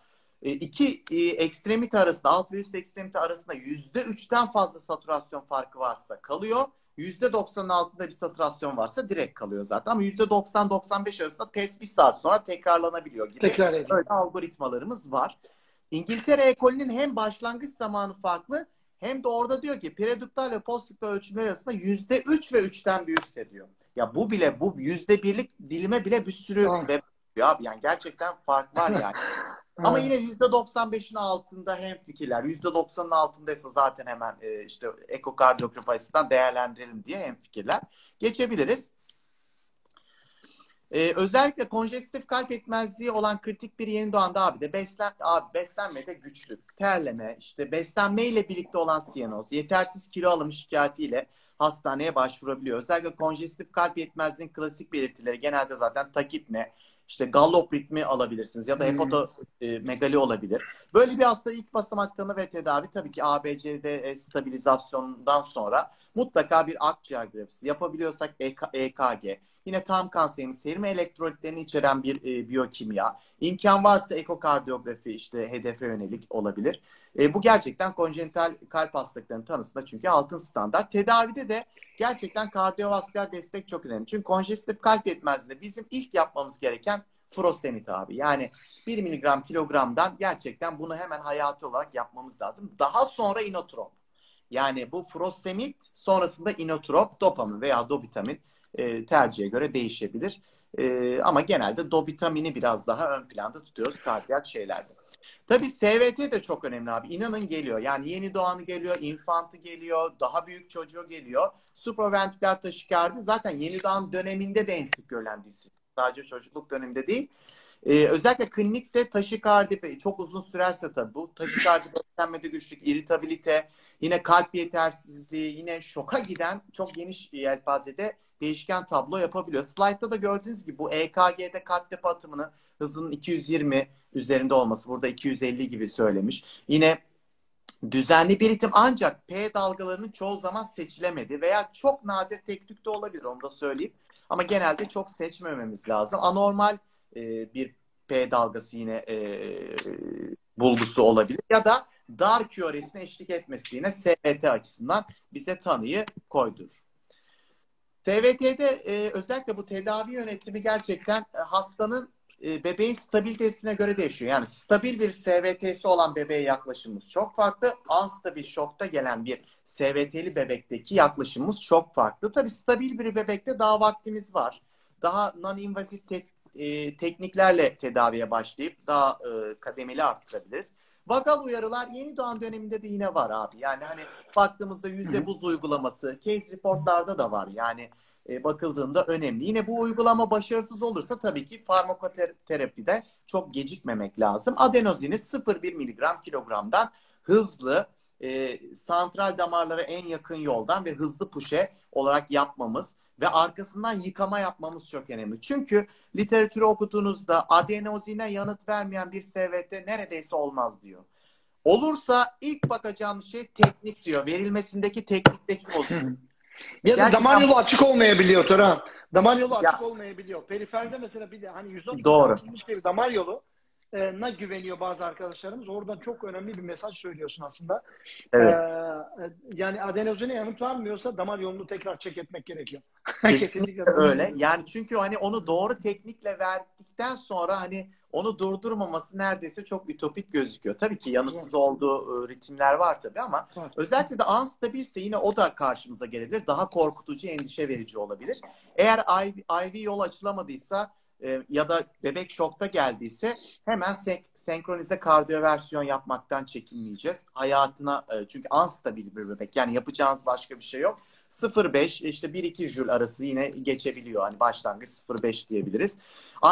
E, iki e, ekstremite arasında alt ve üst ekstremite arasında %3'ten fazla saturasyon farkı varsa kalıyor. %90'ın altında bir saturasyon varsa direkt kalıyor zaten. Ama %90-95 arasında test bir saat sonra tekrarlanabiliyor gibi. Tekrar edeyim. Öyle algoritmalarımız var. İngiltere ekolünün hem başlangıç zamanı farklı hem de orada diyor ki preduktal ve postduktal ölçümler arasında %3 ve 3'ten büyükse diyor. Ya bu bile bu %1'lik dilime bile bir sürü bebek diyor abi. Yani gerçekten fark var yani. Ama yine %95'in altında hem fikirler. %90'ın altındaysa zaten hemen e, işte ekokardiyografi açısından değerlendirelim diye hem fikirler. Geçebiliriz. Ee, özellikle konjestif kalp yetmezliği olan kritik bir yeni doğanda abi de beslen, abi beslenmede güçlük, terleme, işte beslenmeyle birlikte olan siyanoz, yetersiz kilo alımı şikayetiyle hastaneye başvurabiliyor. Özellikle konjestif kalp yetmezliğinin klasik belirtileri genelde zaten takipne, işte gallop ritmi alabilirsiniz ya da Hmm. hepatomegali olabilir. Böyle bir hasta ilk basamak tanı ve tedavi tabii ki ABCD e, stabilizasyondan sonra mutlaka bir akciğer grafisi yapabiliyorsak EK EKG, yine tam kanserimiz serum elektrolitlerini içeren bir e, biyokimya, imkan varsa ekokardiyografi işte hedefe yönelik olabilir. E, bu gerçekten konjenital kalp hastalıklarının tanısında çünkü altın standart. Tedavide de gerçekten kardiyovasküler destek çok önemli. Çünkü konjestif kalp yetmezliğinde bizim ilk yapmamız gereken furosemid abi. Yani 1 miligram kilogramdan gerçekten bunu hemen hayati olarak yapmamız lazım. Daha sonra inotrop. Yani bu furosemid sonrasında inotrop, dopamin veya dobitamin e, tercihe göre değişebilir. E, ama genelde dobitamini biraz daha ön planda tutuyoruz kardiyak şeylerde. Tabii SVT de çok önemli abi. İnanın geliyor. Yani yeni doğanı geliyor, infantı geliyor, daha büyük çocuğu geliyor. Supraventriküler taşikardi zaten yeni doğan döneminde de en sık görülen disiplin. Sadece çocukluk döneminde değil. Ee, özellikle klinikte taşikardi çok uzun sürerse tabii bu. Taşikardi beslenmede güçlük, iritabilite, yine kalp yetersizliği, yine şoka giden çok geniş yelpazede değişken tablo yapabiliyor. Slide'da da gördüğünüz gibi bu EKG'de kalp tepe atımını hızının 220 üzerinde olması burada 250 gibi söylemiş. Yine düzenli bir ritim ancak P dalgalarının çoğu zaman seçilemedi veya çok nadir tek tük de olabilir onu da söyleyeyim. Ama genelde çok seçmememiz lazım. Anormal e, bir P dalgası yine e, bulgusu olabilir ya da dar küresine eşlik etmesi yine SVT açısından bize tanıyı koydurur. SVT'de e, özellikle bu tedavi yönetimi gerçekten e, hastanın e, bebeğin stabilitesine göre değişiyor. Yani stabil bir SVT'si olan bebeğe yaklaşımımız çok farklı. Unstabil şokta gelen bir SVT'li bebekteki yaklaşımımız çok farklı. Tabii stabil bir bebekte daha vaktimiz var. Daha non-invazif e, tekniklerle tedaviye başlayıp daha e, kademeli arttırabiliriz. Vagal uyarılar yeni doğan döneminde de yine var abi. Yani hani baktığımızda yüzde buz uygulaması, case reportlarda da var. Yani e, bakıldığında önemli. Yine bu uygulama başarısız olursa tabii ki farmakoterapide çok gecikmemek lazım. Adenozini 0,1 miligram kilogramdan hızlı e, santral damarlara en yakın yoldan ve hızlı puşe olarak yapmamız ve arkasından yıkama yapmamız çok önemli. Çünkü literatürü okuduğunuzda adenozine yanıt vermeyen bir SVT neredeyse olmaz diyor. Olursa ilk bakacağımız şey teknik diyor. Verilmesindeki teknikteki bozukluk. Ya da damar yolu açık olmayabiliyor Turan. Damar yolu Ya- açık olmayabiliyor. Periferde mesela bir de hani 112 Doğru. açılmış bir damar yolu na güveniyor bazı arkadaşlarımız. Oradan çok önemli bir mesaj söylüyorsun aslında. Evet. Ee, yani adenozine yanıt vermiyorsa damar yolunu tekrar çek etmek gerekiyor. Kesinlikle öyle. Yani çünkü hani onu doğru teknikle verdikten sonra hani onu durdurmaması neredeyse çok ütopik gözüküyor. Tabii ki yanıtsız olduğu e, ritimler var tabii ama Var. özellikle de unstabilse yine o da karşımıza gelebilir. Daha korkutucu, endişe verici olabilir. Eğer IV, IV yol açılamadıysa e, ya da bebek şokta geldiyse hemen sen- senkronize kardiyoversiyon yapmaktan çekinmeyeceğiz. Hayatına e, çünkü unstabil bir bebek. Yani yapacağınız başka bir şey yok. 0.5 işte 1-2 jül arası yine geçebiliyor. Hani başlangıç 0.5 diyebiliriz.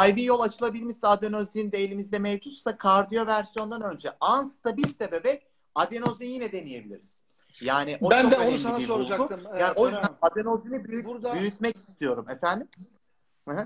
IV yol açılabilmişse adenozin de elimizde mevcutsa kardiyo versiyondan önce unstabilse bebek adenozin yine deneyebiliriz. Yani o Ben çok de onu sana bir bulgu. soracaktım. Yani Ee, o yüzden adenozini büyüt, Burada- büyütmek istiyorum efendim.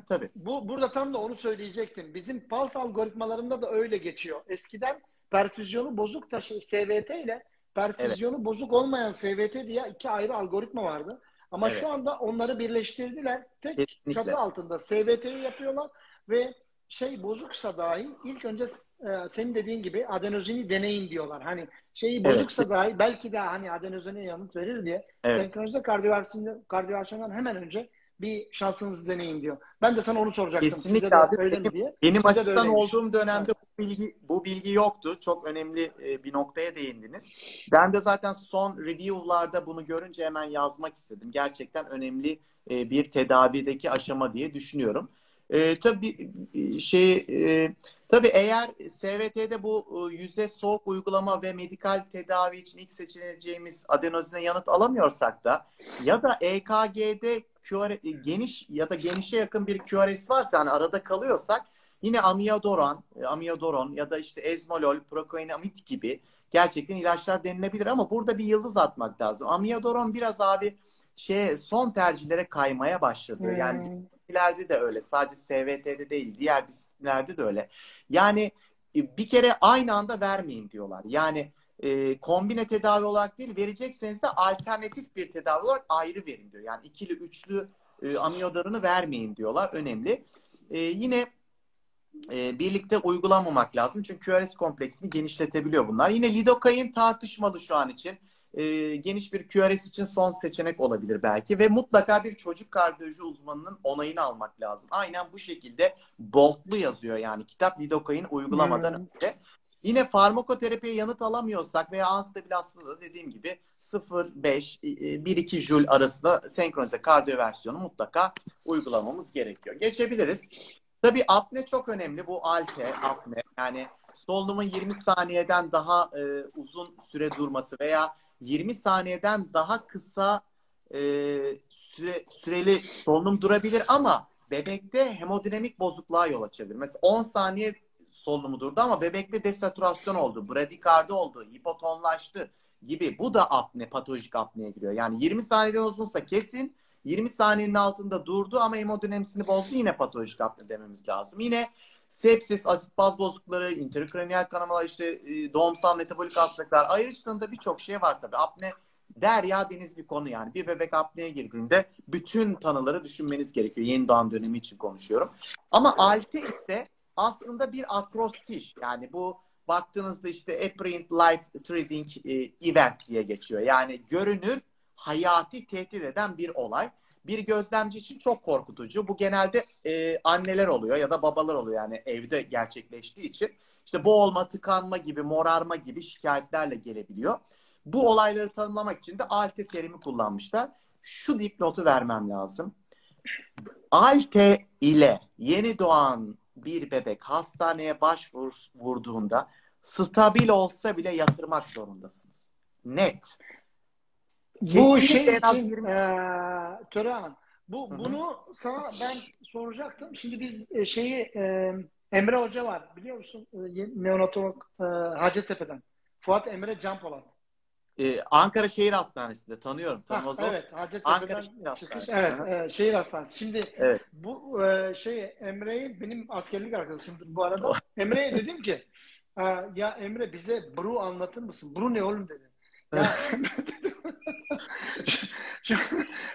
Tabii. Bu burada tam da onu söyleyecektim. Bizim pals algoritmalarında da öyle geçiyor. Eskiden perfüzyonu bozuk taşı SVT ile perfüzyonu bozuk olmayan SVT diye iki ayrı algoritma vardı. Ama Evet. şu anda onları birleştirdiler. Tek Kesinlikle. çatı altında SVT'yi yapıyorlar ve şey bozuksa dahi ilk önce e, senin dediğin gibi adenozini deneyin diyorlar. Hani şeyi Evet. bozuksa dahi belki de hani adenozine yanıt verir diye Evet. senkronize kardiyoversiyon, kardiyoversiyondan hemen önce bir şansınızı deneyin diyor. Ben de sana onu soracaktım. Kesinlikle Size de abi. öyle mi diye. Benim Size asistan olduğum dönemde bu bilgi bu bilgi yoktu. Çok önemli e, bir noktaya değindiniz. Ben de zaten son review'larda bunu görünce hemen yazmak istedim. Gerçekten önemli e, bir tedavideki aşama diye düşünüyorum. E, tabii e, şey e, tabii eğer SVT'de bu e, yüze soğuk uygulama ve medikal tedavi için ilk seçileceğimiz adenozine yanıt alamıyorsak da ya da EKG'de QR, e, geniş ya da genişe yakın bir QRS varsa hani arada kalıyorsak yine amiyadoron, e, amiyadoron ya da işte ezmolol, prokoinamid gibi gerçekten ilaçlar denilebilir ama burada bir yıldız atmak lazım. Amiyadoron biraz abi şey son tercihlere kaymaya başladı. Hmm. Yani disiplinlerde de öyle. Sadece SVT'de değil, diğer disiplinlerde de öyle. Yani e, bir kere aynı anda vermeyin diyorlar. Yani e, kombine tedavi olarak değil verecekseniz de alternatif bir tedavi olarak ayrı verin diyor. Yani ikili, üçlü e, amiyodarını vermeyin diyorlar. Önemli. E, yine e, birlikte uygulamamak lazım. Çünkü QRS kompleksini genişletebiliyor bunlar. Yine lidokain tartışmalı şu an için. E, geniş bir QRS için son seçenek olabilir belki. Ve mutlaka bir çocuk kardiyoloji uzmanının onayını almak lazım. Aynen bu şekilde boldlu yazıyor yani kitap lidokain uygulamadan hmm. önce. Yine farmakoterapiye yanıt alamıyorsak veya anstabil hastada dediğim gibi 0-5, 1-2 jül arasında senkronize kardiyoversiyonu mutlaka uygulamamız gerekiyor. Geçebiliriz. Tabii apne çok önemli. Bu alte, apne. Yani solunumun 20 saniyeden daha e, uzun süre durması veya 20 saniyeden daha kısa e, süre, süreli solunum durabilir ama bebekte hemodinamik bozukluğa yol açabilir. Mesela 10 saniye solunumu durdu ama bebekte desaturasyon oldu, bradikardi oldu, hipotonlaştı gibi. Bu da apne, patolojik apneye giriyor. Yani 20 saniyeden uzunsa kesin 20 saniyenin altında durdu ama hemodinamisini bozdu yine patolojik apne dememiz lazım. Yine sepsis, asit baz bozuklukları, interkraniyal kanamalar, işte e, doğumsal metabolik hastalıklar ayrıca birçok şey var tabii. Apne derya deniz bir konu yani. Bir bebek apneye girdiğinde bütün tanıları düşünmeniz gerekiyor. Yeni doğan dönemi için konuşuyorum. Ama alte ise aslında bir akrostiş. Yani bu baktığınızda işte apparent life threatening e, event diye geçiyor. Yani görünür hayati tehdit eden bir olay. Bir gözlemci için çok korkutucu. Bu genelde e, anneler oluyor ya da babalar oluyor yani evde gerçekleştiği için. İşte boğulma, tıkanma gibi, morarma gibi şikayetlerle gelebiliyor. Bu olayları tanımlamak için de ALTE terimi kullanmışlar. Şu dipnotu vermem lazım. ALTE ile yeni doğan bir bebek hastaneye başvurduğunda stabil olsa bile yatırmak zorundasınız. Net. Bu şey için 20... e, Tören, bu Hı-hı. bunu sana ben soracaktım. Şimdi biz e, şeyi e, Emre Hoca var biliyor musun? E, neonatolog e, Hacettepe'den. Fuat Emre Canpolat. Ee, Ankara Şehir Hastanesi'nde tanıyorum. Tanımaz ha, evet, Hacettepe'den Ankara çıkmış. Evet, e, Şehir Hastanesi. Şimdi evet. bu e, şey Emre'yi benim askerlik arkadaşımdır bu arada. Emre'ye dedim ki ya Emre bize Bru anlatır mısın? Bru ne oğlum dedi. Ya,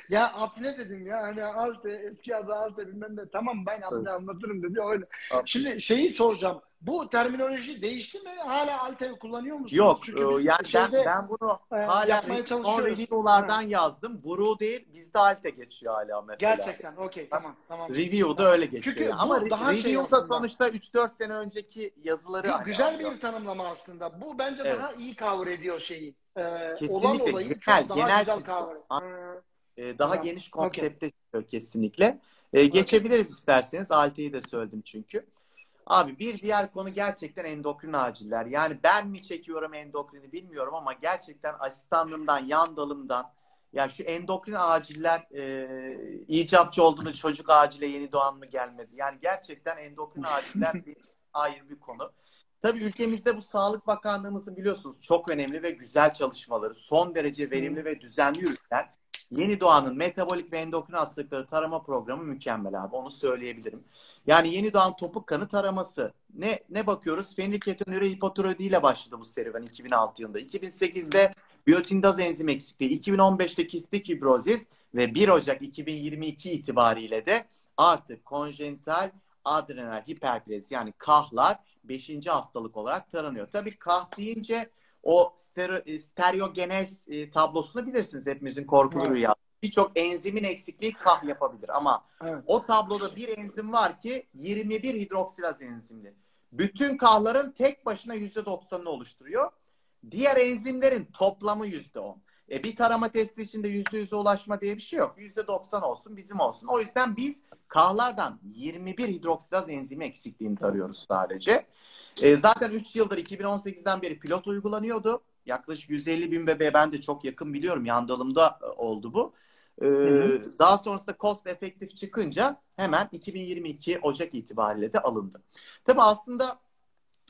ya apne dedim ya hani alte eski adı alte bilmem ne tamam ben apne evet. anlatırım dedi öyle. Apne. Şimdi şeyi soracağım. Bu terminoloji değişti mi? Hala alte kullanıyor musunuz? Yok. Çünkü e, yani şeyde, ben, ben bunu e, hala son review'lardan yazdım. Buru değil bizde alte geçiyor hala mesela. Gerçekten okey tamam. tamam. Review'da tamam. öyle geçiyor. Çünkü Ama daha şey review'da şey sonuçta 3-4 sene önceki yazıları. Hani güzel bir tanımlama aslında. Bu bence evet. daha iyi cover ediyor şeyi e, kesinlikle. olan olayı genel, çok daha genel güzel kavram. E, daha tamam. geniş konsepte okay. çıkıyor kesinlikle. E, geçebiliriz okay. isterseniz. Alte'yi de söyledim çünkü. Abi bir diğer konu gerçekten endokrin aciller. Yani ben mi çekiyorum endokrini bilmiyorum ama gerçekten asistanlığımdan, yan dalımdan ya şu endokrin aciller e, icapçı olduğunu çocuk acile yeni doğan mı gelmedi. Yani gerçekten endokrin aciller bir ayrı bir konu. Tabii ülkemizde bu Sağlık Bakanlığımızın biliyorsunuz çok önemli ve güzel çalışmaları, son derece verimli ve düzenli yürüten Yeni doğanın metabolik ve endokrin hastalıkları tarama programı mükemmel abi. Onu söyleyebilirim. Yani yeni doğan topuk kanı taraması. Ne ne bakıyoruz? Fenilketonüre hipotiroidi ile başladı bu serüven 2006 yılında. 2008'de biyotindaz enzim eksikliği, 2015'te kistik fibrozis ve 1 Ocak 2022 itibariyle de artık konjenital adrenal hiperplezi yani kahlar 5. hastalık olarak taranıyor. Tabii kah deyince o stereo, e, stereogenez e, tablosunu bilirsiniz hepimizin korkulu evet. rüyası. Birçok enzimin eksikliği kah yapabilir ama evet. o tabloda bir enzim var ki 21 hidroksilaz enzimli. Bütün kahların tek başına %90'ını oluşturuyor. Diğer enzimlerin toplamı %10. E bir tarama testi içinde %100'e ulaşma diye bir şey yok. %90 olsun bizim olsun. O yüzden biz kahlardan 21 hidroksilaz enzimi eksikliğini tarıyoruz sadece. E, zaten 3 yıldır 2018'den beri pilot uygulanıyordu. Yaklaşık 150 bin bebeğe ben de çok yakın biliyorum. Yandalımda e, oldu bu. Ee, daha sonrasında cost efektif çıkınca hemen 2022 Ocak itibariyle de alındı. Tabi aslında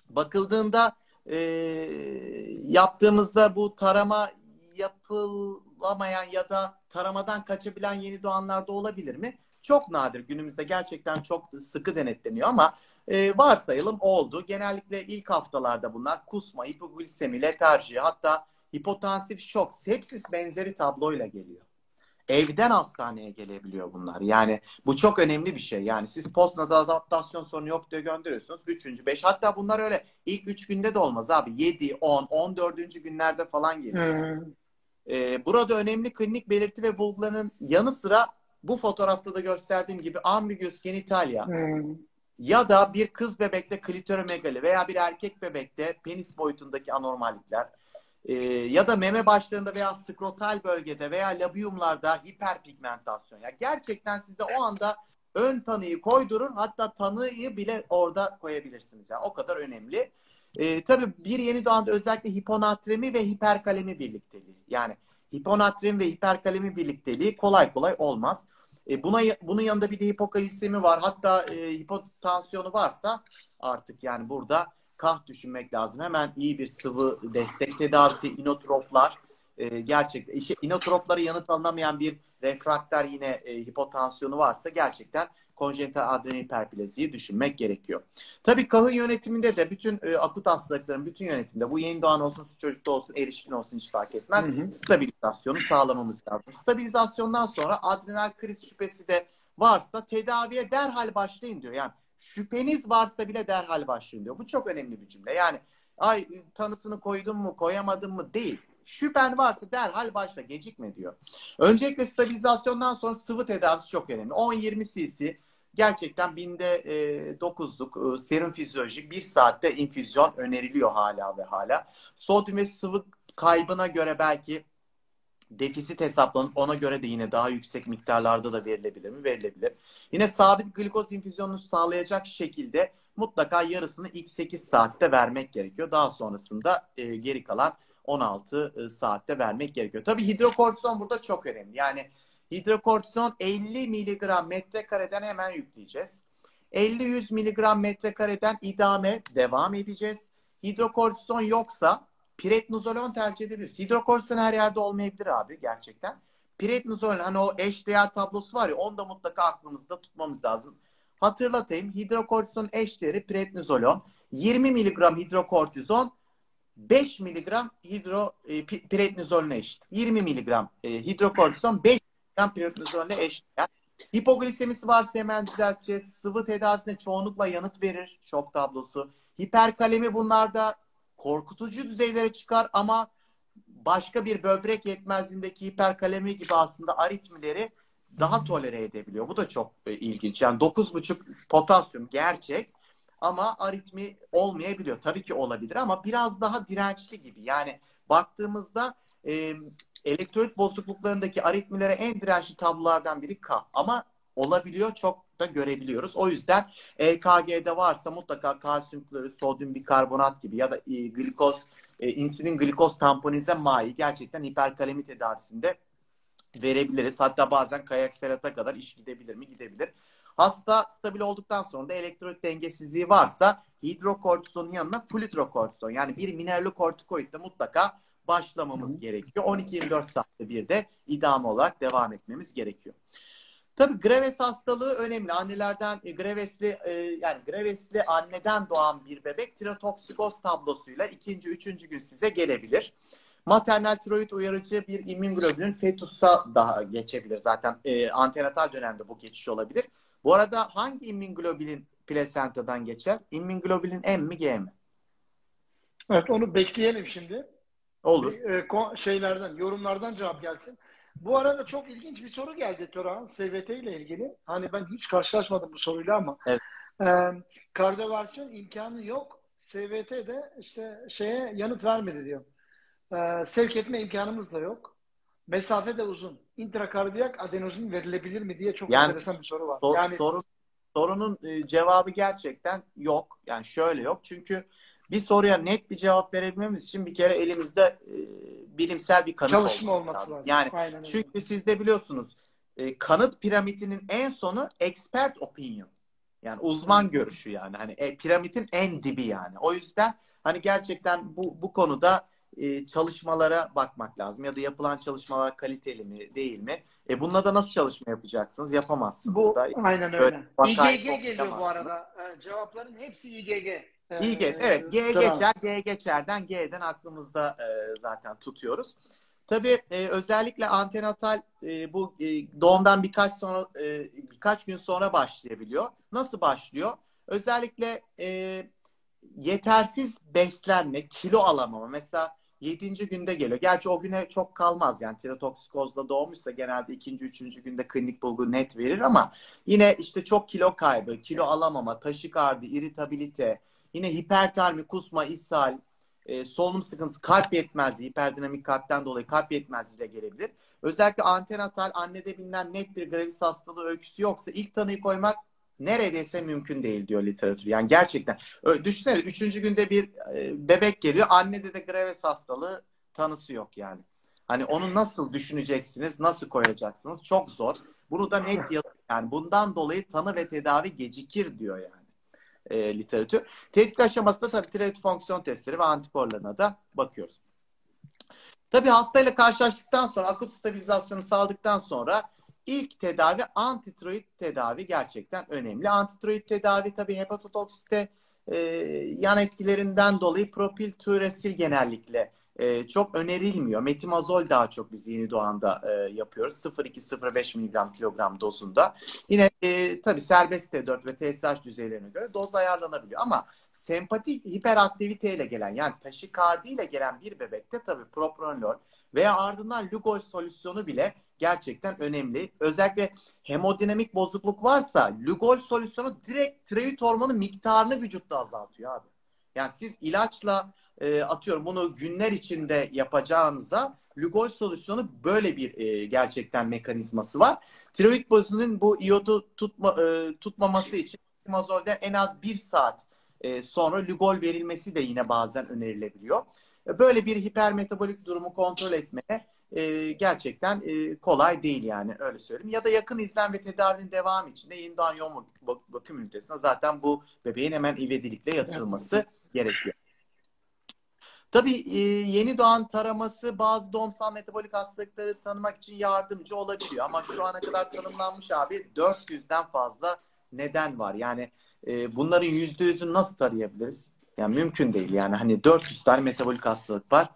bakıldığında e, yaptığımızda bu tarama yapılamayan ya da taramadan kaçabilen yeni doğanlarda olabilir mi? Çok nadir. Günümüzde gerçekten çok sıkı denetleniyor ama e, varsayalım oldu. Genellikle ilk haftalarda bunlar kusma, hipoglisemi, letarji hatta hipotansif şok, sepsis benzeri tabloyla geliyor. Evden hastaneye gelebiliyor bunlar. Yani bu çok önemli bir şey. Yani siz postnatal adaptasyon sorunu yok diye gönderiyorsunuz. Üçüncü, beş. Hatta bunlar öyle ilk üç günde de olmaz abi. Yedi, on, on dördüncü günlerde falan geliyor. Hmm. Ee, burada önemli klinik belirti ve bulguların yanı sıra bu fotoğrafta da gösterdiğim gibi ambigüs genitalia hmm. Ya da bir kız bebekte klitoromegali veya bir erkek bebekte penis boyutundaki anormallikler e, ya da meme başlarında veya skrotal bölgede veya labiyumlarda hiperpigmentasyon. Yani gerçekten size o anda ön tanıyı koydurur hatta tanıyı bile orada koyabilirsiniz. Yani o kadar önemli. E, tabii bir yeni doğanda özellikle hiponatremi ve hiperkalemi birlikteliği. Yani hiponatrem ve hiperkalemi birlikteliği kolay kolay olmaz. E, buna bunun yanında bir de hipokalisemi var. Hatta e, hipotansiyonu varsa artık yani burada kah düşünmek lazım. Hemen iyi bir sıvı destek tedavisi, inotroplar e, gerçekten işte inotropları yanıt alınamayan bir refrakter yine e, hipotansiyonu varsa gerçekten konjenital adrenal hiperplaziyi düşünmek gerekiyor. Tabii kahın yönetiminde de bütün e, akut hastalıkların bütün yönetiminde bu yeni doğan olsun, çocukta olsun, erişkin olsun hiç fark etmez. Hı hı. Stabilizasyonu sağlamamız lazım. Stabilizasyondan sonra adrenal kriz şüphesi de varsa tedaviye derhal başlayın diyor. Yani şüpheniz varsa bile derhal başlayın diyor. Bu çok önemli bir cümle. Yani ay tanısını koydun mu koyamadın mı değil. Şüphen varsa derhal başla gecikme diyor. Öncelikle stabilizasyondan sonra sıvı tedavisi çok önemli. 10-20 cc gerçekten binde e, 9'luk e, serum fizyolojik bir saatte infüzyon öneriliyor hala ve hala. Sodyum ve sıvı kaybına göre belki defisit hesaplanıp ona göre de yine daha yüksek miktarlarda da verilebilir mi? Verilebilir. Yine sabit glikoz infüzyonunu sağlayacak şekilde mutlaka yarısını ilk 8 saatte vermek gerekiyor. Daha sonrasında e, geri kalan 16 e, saatte vermek gerekiyor. Tabii hidrokortizon burada çok önemli. Yani hidrokortizon 50 miligram metrekareden hemen yükleyeceğiz. 50-100 miligram metrekareden idame devam edeceğiz. Hidrokortizon yoksa Piretnizolon tercih edebiliriz. Hidrokortizon her yerde olmayabilir abi gerçekten. Piretnizolon hani o eşdeğer tablosu var ya onu da mutlaka aklımızda tutmamız lazım. Hatırlatayım hidrokortizon eşdeğeri piretnizolon. 20 miligram hidrokortizon 5 miligram hidro e, piretnizolona eşit. 20 miligram e, hidrokortizon 5 eşit. Yani hipoglisemisi varsa hemen düzelteceğiz. Sıvı tedavisine çoğunlukla yanıt verir şok tablosu. Hiperkalemi bunlarda korkutucu düzeylere çıkar ama başka bir böbrek yetmezliğindeki hiperkalemi gibi aslında aritmileri daha tolere edebiliyor. Bu da çok e, ilginç. Yani 9,5 potasyum gerçek ama aritmi olmayabiliyor. Tabii ki olabilir ama biraz daha dirençli gibi. Yani baktığımızda elektrolit bozukluklarındaki aritmilere en dirençli tablolardan biri K. Ama olabiliyor çok da görebiliyoruz. O yüzden EKG'de varsa mutlaka kalsiyum klorür, sodyum bikarbonat gibi ya da e, glikoz, e, insülin glikoz tamponize mai gerçekten hiperkalemi tedavisinde verebiliriz. Hatta bazen kayak serata kadar iş gidebilir mi? Gidebilir. Hasta stabil olduktan sonra da elektrolit dengesizliği varsa hidrokortizonun yanına flütrokortizon yani bir mineralokortikoid de mutlaka başlamamız gerekiyor. 12-24 saatte bir de idame olarak devam etmemiz gerekiyor. Tabii Graves hastalığı önemli. Annelerden e, Graves'li e, yani Graves'li anneden doğan bir bebek tirotoksikoz tablosuyla ikinci, üçüncü gün size gelebilir. Maternal tiroid uyarıcı bir immünoglobulin fetusa daha geçebilir. Zaten e, antenatal dönemde bu geçiş olabilir. Bu arada hangi immünoglobulin plasentadan geçer? İmmünoglobulin M mi G mi? Evet onu bekleyelim şimdi. Olur. E, şeylerden, yorumlardan cevap gelsin. Bu arada çok ilginç bir soru geldi Töran SVT ile ilgili. Hani ben hiç karşılaşmadım bu soruyla ama. Evet. E, kardiyoversiyon imkanı yok. SVT de işte şeye yanıt vermedi diyor. E, sevk etme imkanımız da yok. Mesafe de uzun. İntrakardiyak adenozin verilebilir mi diye çok yani, enteresan bir soru var. Sor, yani sorun, sorunun e, cevabı gerçekten yok. Yani şöyle yok. Çünkü bir soruya net bir cevap verebilmemiz için bir kere elimizde e, bilimsel bir kanıt Çalışma olması lazım. lazım. Yani Aynen çünkü öyle. siz de biliyorsunuz e, kanıt piramidinin en sonu expert opinion. Yani uzman hmm. görüşü yani. Hani e, piramidin en dibi yani. O yüzden hani gerçekten bu bu konuda e, çalışmalara bakmak lazım ya da yapılan çalışmalar kaliteli mi değil mi? E bununla da nasıl çalışma yapacaksınız? Yapamazsınız bu, da. Aynen öyle. İGG geliyor bu arada. E, cevapların hepsi İGG. E, İGG evet. G geçer. G geçerden G'den aklımızda e, zaten tutuyoruz. Tabii e, özellikle antenatal e, bu e, doğumdan birkaç sonra e, birkaç gün sonra başlayabiliyor. Nasıl başlıyor? Özellikle e, yetersiz beslenme, kilo alamama. Mesela 7. günde geliyor. Gerçi o güne çok kalmaz yani tirotoksikozla doğmuşsa genelde 2. 3. günde klinik bulgu net verir ama yine işte çok kilo kaybı, kilo alamama, taşikardi, iritabilite, yine hipertermi, kusma, ishal, e, solunum sıkıntısı, kalp yetmezliği, hiperdinamik kalpten dolayı kalp yetmezliği de gelebilir. Özellikle antenatal annede bilinen net bir gravis hastalığı öyküsü yoksa ilk tanıyı koymak neredeyse mümkün değil diyor literatür. Yani gerçekten. Düşünsene üçüncü günde bir e, bebek geliyor. Annede de Graves hastalığı tanısı yok yani. Hani onu nasıl düşüneceksiniz, nasıl koyacaksınız? Çok zor. Bunu da net yazıyor. Yani bundan dolayı tanı ve tedavi gecikir diyor yani e, literatür. Tetkik aşamasında tabii tiroid fonksiyon testleri ve antikorlarına da bakıyoruz. Tabii hastayla karşılaştıktan sonra akut stabilizasyonu sağladıktan sonra İlk tedavi antitiroid tedavi gerçekten önemli. Antitiroid tedavi tabii hepatotoksite e, yan etkilerinden dolayı propiltüresil genellikle e, çok önerilmiyor. Metimazol daha çok biz yeni doğanda e, yapıyoruz. 0,2-0,5 mg kilogram dozunda. Yine e, tabii serbest T4 ve TSH düzeylerine göre doz ayarlanabiliyor. Ama sempatik hiperaktiviteyle gelen yani taşikardi ile gelen bir bebekte tabii propranolol veya ardından Lugol solüsyonu bile gerçekten önemli. Özellikle hemodinamik bozukluk varsa Lugol solüsyonu direkt tiroid hormonu miktarını vücutta azaltıyor abi. Yani siz ilaçla e, atıyorum bunu günler içinde yapacağınıza Lugol solüsyonu böyle bir e, gerçekten mekanizması var. Tiroid bozunun bu iyodu tutma, e, tutmaması için mazolden en az bir saat e, sonra Lugol verilmesi de yine bazen önerilebiliyor. Böyle bir hipermetabolik durumu kontrol etmeye e, gerçekten e, kolay değil yani öyle söyleyeyim. Ya da yakın izlem ve tedavinin devamı için de yeni doğan yoğun bakım ünitesine zaten bu bebeğin hemen ivedilikle yatırılması evet. gerekiyor. Tabii e, yeni doğan taraması bazı doğumsal metabolik hastalıkları tanımak için yardımcı olabiliyor. Ama şu ana kadar tanımlanmış abi 400'den fazla neden var. Yani e, bunların %100'ünü nasıl tarayabiliriz? Yani mümkün değil. Yani hani 400 tane metabolik hastalık var.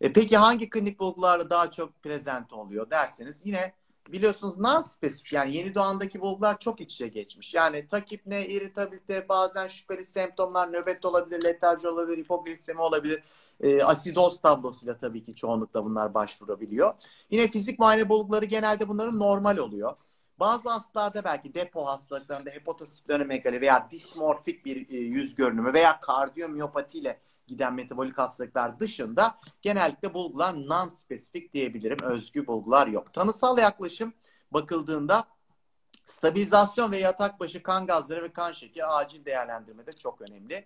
E, peki hangi klinik bulgularla daha çok prezent oluyor derseniz yine biliyorsunuz non-spesifik yani yeni doğandaki bulgular çok iç içe geçmiş. Yani takipne, irritabilite, bazen şüpheli semptomlar, nöbet olabilir, letarji olabilir, hipoglisemi olabilir. E, asidoz tablosuyla tabii ki çoğunlukla bunlar başvurabiliyor. Yine fizik muayene bulguları genelde bunların normal oluyor. Bazı hastalarda belki depo hastalıklarında hepatosplenomegali veya dismorfik bir e, yüz görünümü veya kardiyomiyopati ile giden metabolik hastalıklar dışında genellikle bulgular non-spesifik diyebilirim. Özgü bulgular yok. Tanısal yaklaşım bakıldığında stabilizasyon ve yatak başı kan gazları ve kan şekeri acil değerlendirmede çok önemli.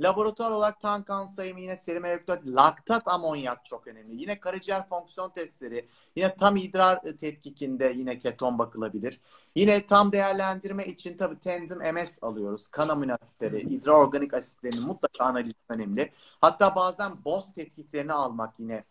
Laboratuvar olarak tan kan sayımı yine serum elektrolit, laktat amonyak çok önemli. Yine karaciğer fonksiyon testleri, yine tam idrar tetkikinde yine keton bakılabilir. Yine tam değerlendirme için tabii tenzim MS alıyoruz. Kan amino asitleri, idrar organik asitlerinin mutlaka analizi önemli. Hatta bazen BOS tetkiklerini almak yine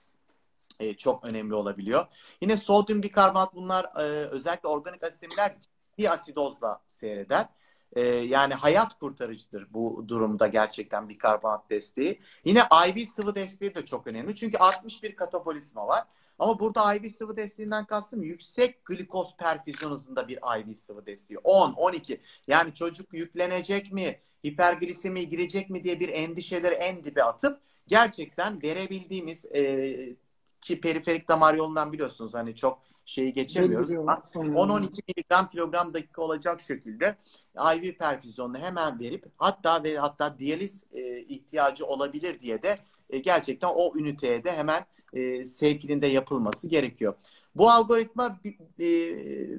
e, çok önemli olabiliyor. Yine sodyum bikarbonat bunlar e, özellikle organik asitemiler ciddi asidozla seyreder. Ee, yani hayat kurtarıcıdır bu durumda gerçekten bir karbonat desteği. Yine IV sıvı desteği de çok önemli. Çünkü 61 katabolizma var. Ama burada IV sıvı desteğinden kastım yüksek glikoz perfüzyon hızında bir IV sıvı desteği. 10, 12. Yani çocuk yüklenecek mi, hiperglisemi girecek mi diye bir endişeleri en dibe atıp gerçekten verebildiğimiz e, ki periferik damar yolundan biliyorsunuz hani çok şeyi geçemiyoruz. 10-12 miligram kilogram dakika olacak şekilde IV perfüzyonla hemen verip hatta ve hatta diyaliz e, ihtiyacı olabilir diye de e, gerçekten o üniteye de hemen e, sevkilinde yapılması gerekiyor. Bu algoritma e,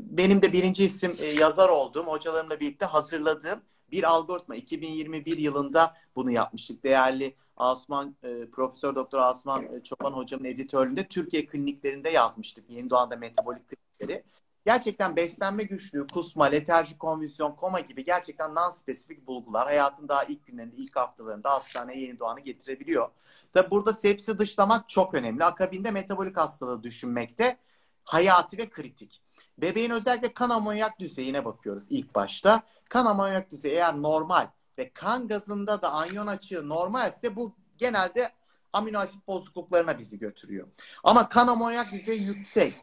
benim de birinci isim e, yazar olduğum, hocalarımla birlikte hazırladığım bir algoritma. 2021 yılında bunu yapmıştık. Değerli Osman e, Profesör Doktor Osman e, Çoban hocamın editörlüğünde Türkiye kliniklerinde yazmıştık. Yeni doğanda metabolik klinikleri. Gerçekten beslenme güçlüğü, kusma, letarji, konvüsyon, koma gibi gerçekten non-spesifik bulgular hayatın daha ilk günlerinde, ilk haftalarında hastaneye yeni doğanı getirebiliyor. Tabi burada sepsi dışlamak çok önemli. Akabinde metabolik hastalığı düşünmekte hayati ve kritik. Bebeğin özellikle kan amonyak düzeyine bakıyoruz ilk başta. Kan amonyak düzeyi eğer normal ve kan gazında da anyon açığı normalse bu genelde amino asit bozukluklarına bizi götürüyor. Ama kan amonyak düzeyi yüksek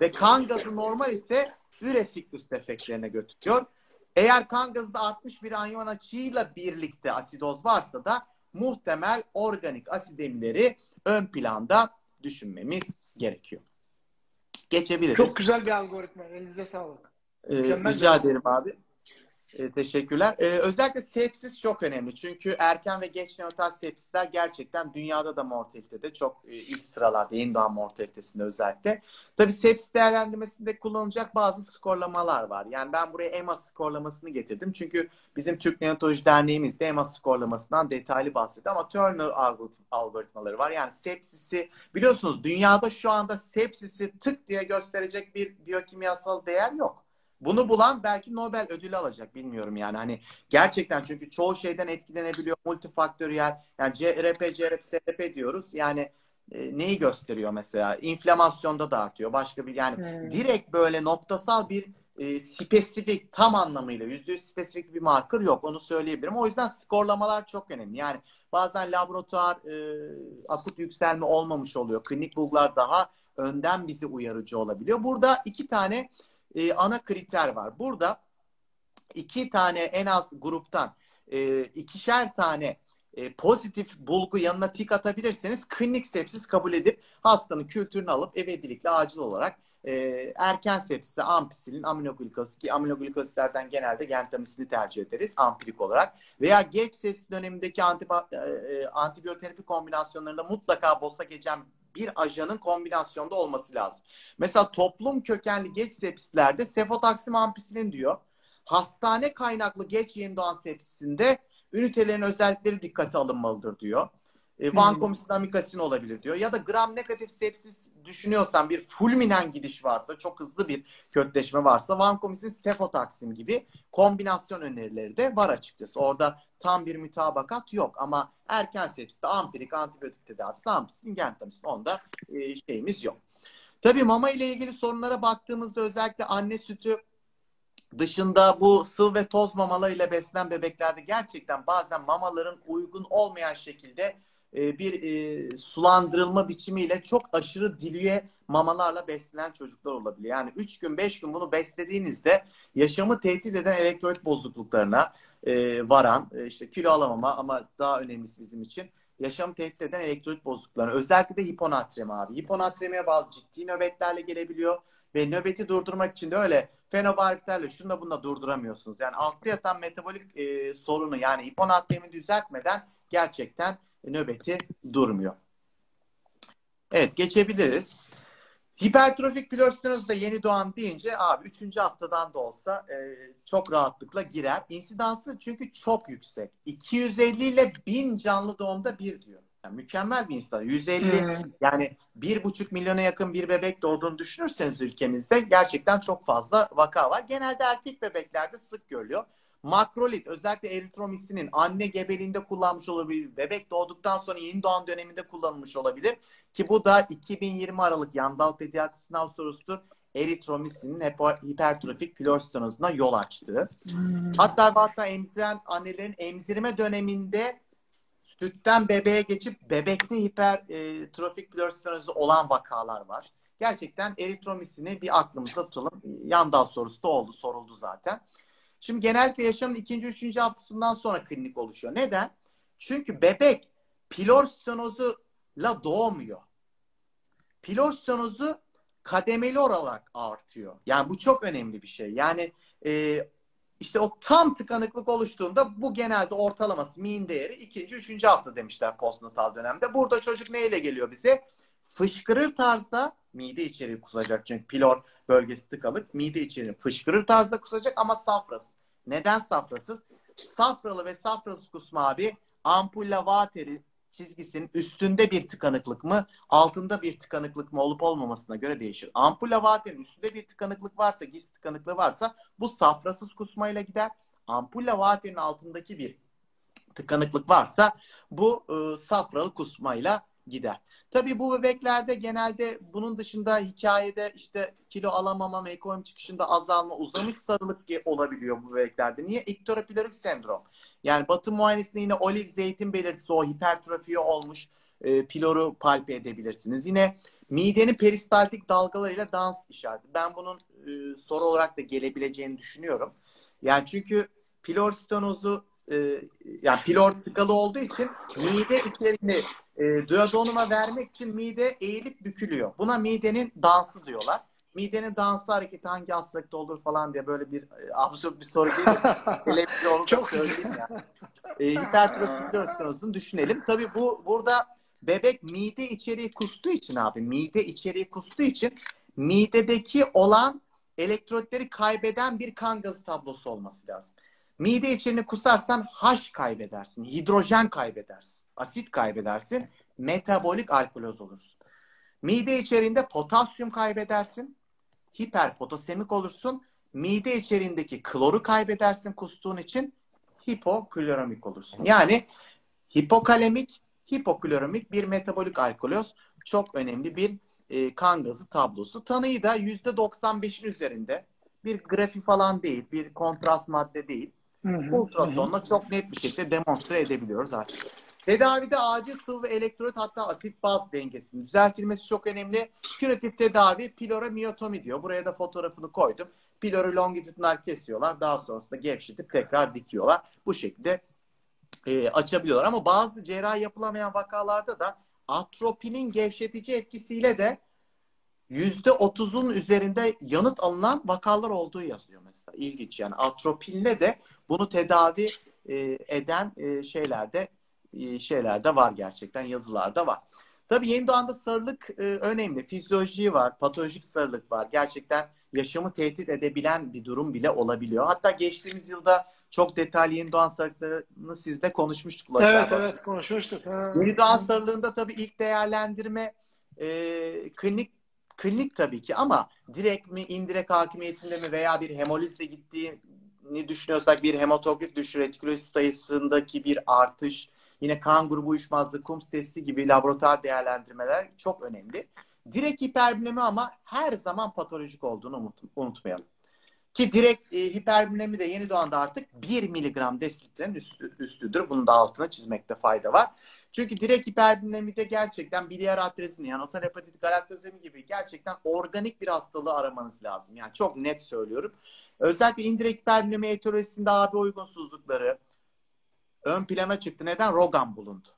ve kan gazı normal ise üresiklus defektlerine götürüyor. Eğer kan gazında artmış bir anyon açığıyla birlikte asidoz varsa da muhtemel organik asidemileri ön planda düşünmemiz gerekiyor. Geçebiliriz. Çok güzel bir algoritma. Elinize sağlık. Ee, rica ederim abi. E, teşekkürler. E, özellikle sepsis çok önemli. Çünkü erken ve geç neonatal sepsisler gerçekten dünyada da mortalitede çok e, ilk sıralarda yeni doğan mortalitesinde özellikle. Tabii sepsis değerlendirmesinde kullanılacak bazı skorlamalar var. Yani ben buraya EMA skorlamasını getirdim. Çünkü bizim Türk Neonatoloji Derneğimiz de EMA skorlamasından detaylı bahsediyor. Ama Turner algoritmaları var. Yani sepsisi biliyorsunuz dünyada şu anda sepsisi tık diye gösterecek bir biyokimyasal değer yok. Bunu bulan belki Nobel ödülü alacak bilmiyorum yani. Hani gerçekten çünkü çoğu şeyden etkilenebiliyor. Multifaktöriyel yani CRP, CRP, SRP diyoruz. Yani e, neyi gösteriyor mesela? İnflamasyonda da artıyor. Başka bir yani hmm. direkt böyle noktasal bir e, spesifik tam anlamıyla yüzde yüz spesifik bir marker yok. Onu söyleyebilirim. O yüzden skorlamalar çok önemli. Yani bazen laboratuvar e, akut yükselme olmamış oluyor. Klinik bulgular daha önden bizi uyarıcı olabiliyor. Burada iki tane e, ana kriter var. Burada iki tane en az gruptan e, ikişer tane e, pozitif bulgu yanına tik atabilirseniz klinik sepsis kabul edip hastanın kültürünü alıp evedilikle acil olarak e, erken sepsise ampisilin, aminoglikosit ki aminoglikozitlerden genelde gentamisini tercih ederiz ampirik olarak veya geç sepsis dönemindeki antiba, e, e antibiyoterapi kombinasyonlarında mutlaka bosa geçen bir ajanın kombinasyonda olması lazım. Mesela toplum kökenli geç sepsislerde sefotaksim ampisilin diyor. Hastane kaynaklı geç yeni doğan sepsisinde ünitelerin özellikleri dikkate alınmalıdır diyor. E, amikasin olabilir diyor. Ya da gram negatif sepsis düşünüyorsan bir fulminen gidiş varsa, çok hızlı bir kökleşme varsa vankomisin sefotaksim gibi kombinasyon önerileri de var açıkçası. Orada tam bir mütabakat yok ama erken sepsiste ampirik antibiyotik tedavisi ampisin, gentamisin onda e, şeyimiz yok. Tabii mama ile ilgili sorunlara baktığımızda özellikle anne sütü dışında bu sıvı ve toz mamalarıyla beslenen bebeklerde gerçekten bazen mamaların uygun olmayan şekilde e, bir e, sulandırılma biçimiyle çok aşırı dilüye mamalarla beslenen çocuklar olabilir. Yani 3 gün 5 gün bunu beslediğinizde yaşamı tehdit eden elektrolit bozukluklarına e, varan işte kilo alamama ama daha önemlisi bizim için yaşamı tehdit eden elektrolit bozukluklarına özellikle de hiponatremi abi. Hiponatremiye bağlı ciddi nöbetlerle gelebiliyor ve nöbeti durdurmak için de öyle fenobarbitalle şunu bununla durduramıyorsunuz. Yani altta yatan metabolik e, sorunu yani hiponatremi düzeltmeden gerçekten nöbeti durmuyor. Evet geçebiliriz. Hipertrofik da yeni doğan deyince abi 3. haftadan da olsa e, çok rahatlıkla girer. İnsidansı çünkü çok yüksek. 250 ile 1000 canlı doğumda bir diyor. Yani mükemmel bir insan. 150 hmm. yani bir buçuk milyona yakın bir bebek doğduğunu düşünürseniz ülkemizde gerçekten çok fazla vaka var. Genelde erkek bebeklerde sık görülüyor. Makrolit özellikle eritromisinin anne gebeliğinde kullanmış olabilir. Bebek doğduktan sonra yeni doğan döneminde kullanılmış olabilir. Ki bu da 2020 Aralık yandal pediatri sınav sorusudur. Eritromisinin hipertrofik pilorstenozuna yol açtı. Hmm. Hatta hatta emziren annelerin emzirme döneminde sütten bebeğe geçip bebekte hipertrofik pilorstenozu olan vakalar var. Gerçekten eritromisini bir aklımızda tutalım. Yandal sorusu da oldu, soruldu zaten. Şimdi genellikle yaşamın ikinci, üçüncü haftasından sonra klinik oluşuyor. Neden? Çünkü bebek pilor stenozuyla doğmuyor. Pilor stenozu kademeli olarak artıyor. Yani bu çok önemli bir şey. Yani e, işte o tam tıkanıklık oluştuğunda bu genelde ortalaması mean değeri ikinci, üçüncü hafta demişler postnatal dönemde. Burada çocuk neyle geliyor bize? Fışkırır tarzda mide içeriği kusacak çünkü pilor bölgesi tıkalık. Mide içeriği fışkırır tarzda kusacak ama safrasız. Neden safrasız? Safralı ve safrasız kusma abi ampulla vateri çizgisinin üstünde bir tıkanıklık mı, altında bir tıkanıklık mı olup olmamasına göre değişir. Ampul lavatenin üstünde bir tıkanıklık varsa, gis tıkanıklığı varsa bu safrasız kusmayla gider. Ampul lavatenin altındaki bir tıkanıklık varsa bu e, safralı kusmayla gider. Tabii bu bebeklerde genelde bunun dışında hikayede işte kilo alamama, mekoem çıkışında azalma, uzamış sarılık olabiliyor bu bebeklerde. Niye? İktorapilorik sendrom. Yani batı muayenesinde yine oliv zeytin belirtisi o hipertrofiye olmuş e, piloru palpe edebilirsiniz. Yine midenin peristaltik dalgalarıyla dans işareti. Ben bunun e, soru olarak da gelebileceğini düşünüyorum. Yani çünkü pilor stenozu e, yani pilor tıkalı olduğu için mide içerini e, duodenuma vermek için mide eğilip bükülüyor. Buna midenin dansı diyorlar. Midenin dansı hareketi hangi hastalıkta olur falan diye böyle bir e, absürt bir soru gelirse onu Çok söyleyeyim yani. E, hipertrofi düşünelim. Tabii bu burada bebek mide içeriği kustuğu için abi mide içeriği kustuğu için midedeki olan elektrotleri kaybeden bir kan gazı tablosu olması lazım. Mide içerini kusarsan H kaybedersin, hidrojen kaybedersin, asit kaybedersin, metabolik alkoloz olursun. Mide içerisinde potasyum kaybedersin, hiperpotasemik olursun. Mide içerisindeki kloru kaybedersin kustuğun için hipokloremik olursun. Yani hipokalemik, hipokloremik bir metabolik alkoloz çok önemli bir e, kan gazı tablosu. Tanıyı da %95'in üzerinde bir grafi falan değil, bir kontrast madde değil. Hı Ultrasonla çok net bir şekilde demonstre edebiliyoruz artık. Tedavide acil sıvı ve elektrolit hatta asit baz dengesinin düzeltilmesi çok önemli. Küratif tedavi pilora miyotomi diyor. Buraya da fotoğrafını koydum. Piloru longitudinal kesiyorlar. Daha sonrasında gevşetip tekrar dikiyorlar. Bu şekilde e, açabiliyorlar. Ama bazı cerrahi yapılamayan vakalarda da atropinin gevşetici etkisiyle de yüzde otuzun üzerinde yanıt alınan vakalar olduğu yazıyor mesela. İlginç yani atropinle de bunu tedavi e, eden e, şeylerde e, şeylerde var gerçekten yazılarda var. Tabii yeni doğanda sarılık e, önemli. Fizyoloji var, patolojik sarılık var. Gerçekten yaşamı tehdit edebilen bir durum bile olabiliyor. Hatta geçtiğimiz yılda çok detaylı yeni doğan sarılıklarını sizle konuşmuştuk. Evet evet konuşmuştuk. Ha. Yeni doğan sarılığında tabii ilk değerlendirme e, klinik klinik tabii ki ama direkt mi indirek hakimiyetinde mi veya bir hemolizle gittiğini düşünüyorsak bir hematokrit düşür retikülosit sayısındaki bir artış yine kan grubu uyuşmazlığı KUMS testi gibi laboratuvar değerlendirmeler çok önemli. Direkt hiperbilemi ama her zaman patolojik olduğunu unut, unutmayalım. Ki direkt e, hiperbilemi de yeni doğanda artık 1 miligram desilitrenin üstü, üstüdür. Bunun da altına çizmekte fayda var. Çünkü direkt hiperbilemide gerçekten biliyer atresini yani otal hepatit galaktozemi gibi gerçekten organik bir hastalığı aramanız lazım. Yani çok net söylüyorum. Özellikle indirekt hiperbilemi etiolojisinde AB uygunsuzlukları ön plana çıktı. Neden? Rogan bulundu.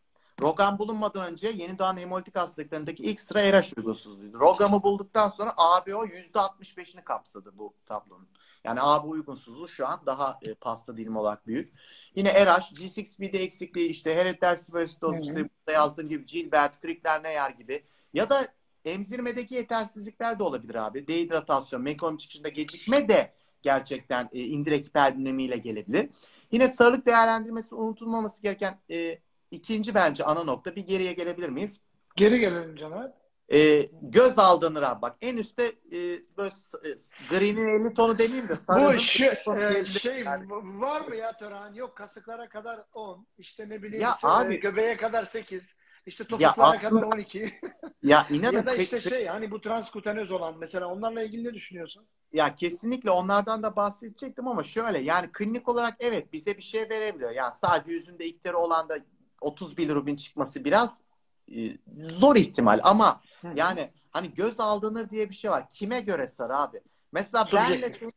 Rogan bulunmadan önce yeni doğan hemolitik hastalıklarındaki ilk sıra RH uygunsuzluğuydu. Rogam'ı bulduktan sonra ABO %65'ini kapsadı bu tablonun. Yani AB uygunsuzluğu şu an daha e, pasta dilim olarak büyük. Yine RH, G6PD eksikliği, işte herediter siferostoz, işte burada yazdığım gibi Gilbert, Kriegler, Neyer gibi. Ya da emzirmedeki yetersizlikler de olabilir abi. Dehidratasyon, mekom çıkışında gecikme de gerçekten e, indirek hiperbilemiyle gelebilir. Yine sarılık değerlendirmesi unutulmaması gereken e, ikinci bence ana nokta. Bir geriye gelebilir miyiz? Geri gelelim Caner. E, göz aldanır abi bak. En üstte e, böyle e, green'in 50 tonu demeyeyim de sarının Bu şu, e, şey yani. var mı ya Tören? Yok kasıklara kadar 10. İşte ne bileyim ya ise, abi, göbeğe kadar 8. İşte topuklara aslında, kadar 12. ya inanın. ya da işte şey hani bu transkutanöz olan mesela onlarla ilgili ne düşünüyorsun? Ya kesinlikle onlardan da bahsedecektim ama şöyle yani klinik olarak evet bize bir şey verebiliyor. Yani sadece yüzünde iktiri olan da 30 bilirubin çıkması biraz e, zor ihtimal ama Hı. yani hani göz aldanır diye bir şey var. Kime göre sar abi? Mesela benle, senin,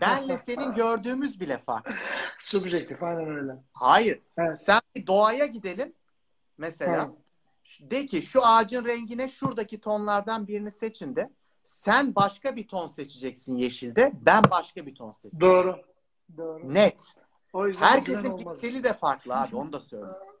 benle senin gördüğümüz bile farklı. Subjektif aynen öyle. Hayır. Evet. Sen bir doğaya gidelim mesela. Hı. De ki şu ağacın rengine şuradaki tonlardan birini seçin de. Sen başka bir ton seçeceksin yeşilde. Ben başka bir ton seçeceğim. Doğru. Doğru. Net. O yüzden Herkesin pikseli de farklı abi onu da söyleyeyim.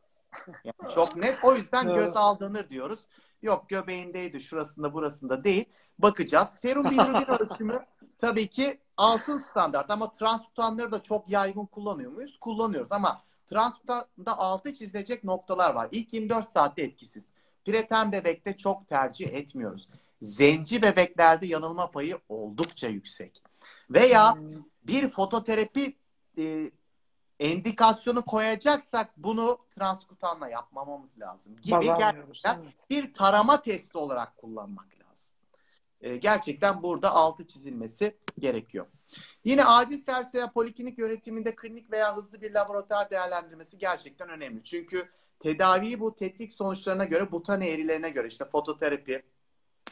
Yani çok net. O yüzden göz aldanır diyoruz. Yok göbeğindeydi, şurasında, burasında değil. Bakacağız. Serum bilirubin ölçümü tabii ki altın standart ama transkutanları da çok yaygın kullanıyor muyuz? Kullanıyoruz ama Transkutan'da altı çizilecek noktalar var. İlk 24 saatte etkisiz. Pireten bebekte çok tercih etmiyoruz. Zenci bebeklerde yanılma payı oldukça yüksek. Veya Hmm. bir fototerapi e, endikasyonu koyacaksak bunu transkutanla yapmamamız lazım gibi almıyoruz, gerçekten bir tarama testi olarak kullanmak lazım. E, gerçekten burada altı çizilmesi gerekiyor. Yine acil servis veya poliklinik yönetiminde klinik veya hızlı bir laboratuvar değerlendirmesi gerçekten önemli. Çünkü tedaviyi bu tetkik sonuçlarına göre butane eğrilerine göre işte fototerapi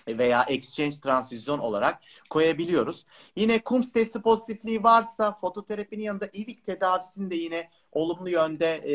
veya exchange transfüzyon olarak koyabiliyoruz. Yine KUMS testi pozitifliği varsa fototerapinin yanında İVIK tedavisinin de yine olumlu yönde e,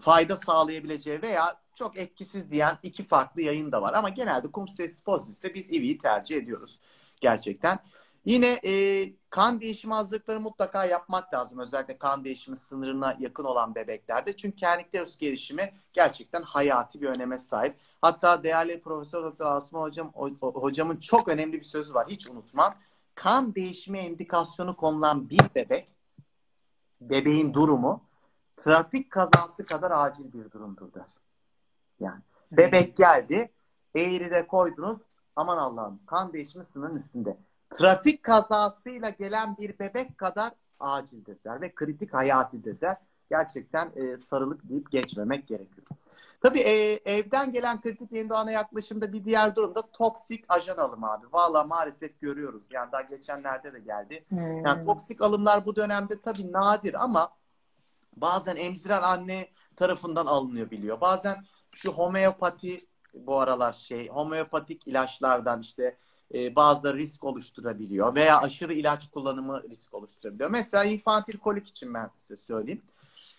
fayda sağlayabileceği veya çok etkisiz diyen iki farklı yayın da var. Ama genelde KUMS testi pozitifse biz İVIK'i tercih ediyoruz gerçekten. Yine e, kan değişimi hazırlıkları mutlaka yapmak lazım. Özellikle kan değişimi sınırına yakın olan bebeklerde. Çünkü kernikterus gelişimi gerçekten hayati bir öneme sahip. Hatta değerli Profesör Doktor Asma hocam hocamın çok önemli bir sözü var. Hiç unutmam. Kan değişimi endikasyonu konulan bir bebek bebeğin durumu trafik kazası kadar acil bir durumdur der. Yani bebek geldi, eğride koydunuz. Aman Allah'ım kan değişimi sınırın üstünde. Trafik kazasıyla gelen bir bebek kadar acildir der ve kritik hayatidir der. Gerçekten e, sarılık deyip geçmemek gerekiyor. Tabii e, evden gelen kritik yeni doğana yaklaşımda bir diğer durum da toksik ajan alımı abi. Valla maalesef görüyoruz. Yani daha geçenlerde de geldi. Hmm. Yani toksik alımlar bu dönemde tabii nadir ama bazen emziren anne tarafından alınıyor biliyor. Bazen şu homeopati bu aralar şey homeopatik ilaçlardan işte e, bazıları risk oluşturabiliyor veya aşırı ilaç kullanımı risk oluşturabiliyor. Mesela infantil kolik için ben size söyleyeyim.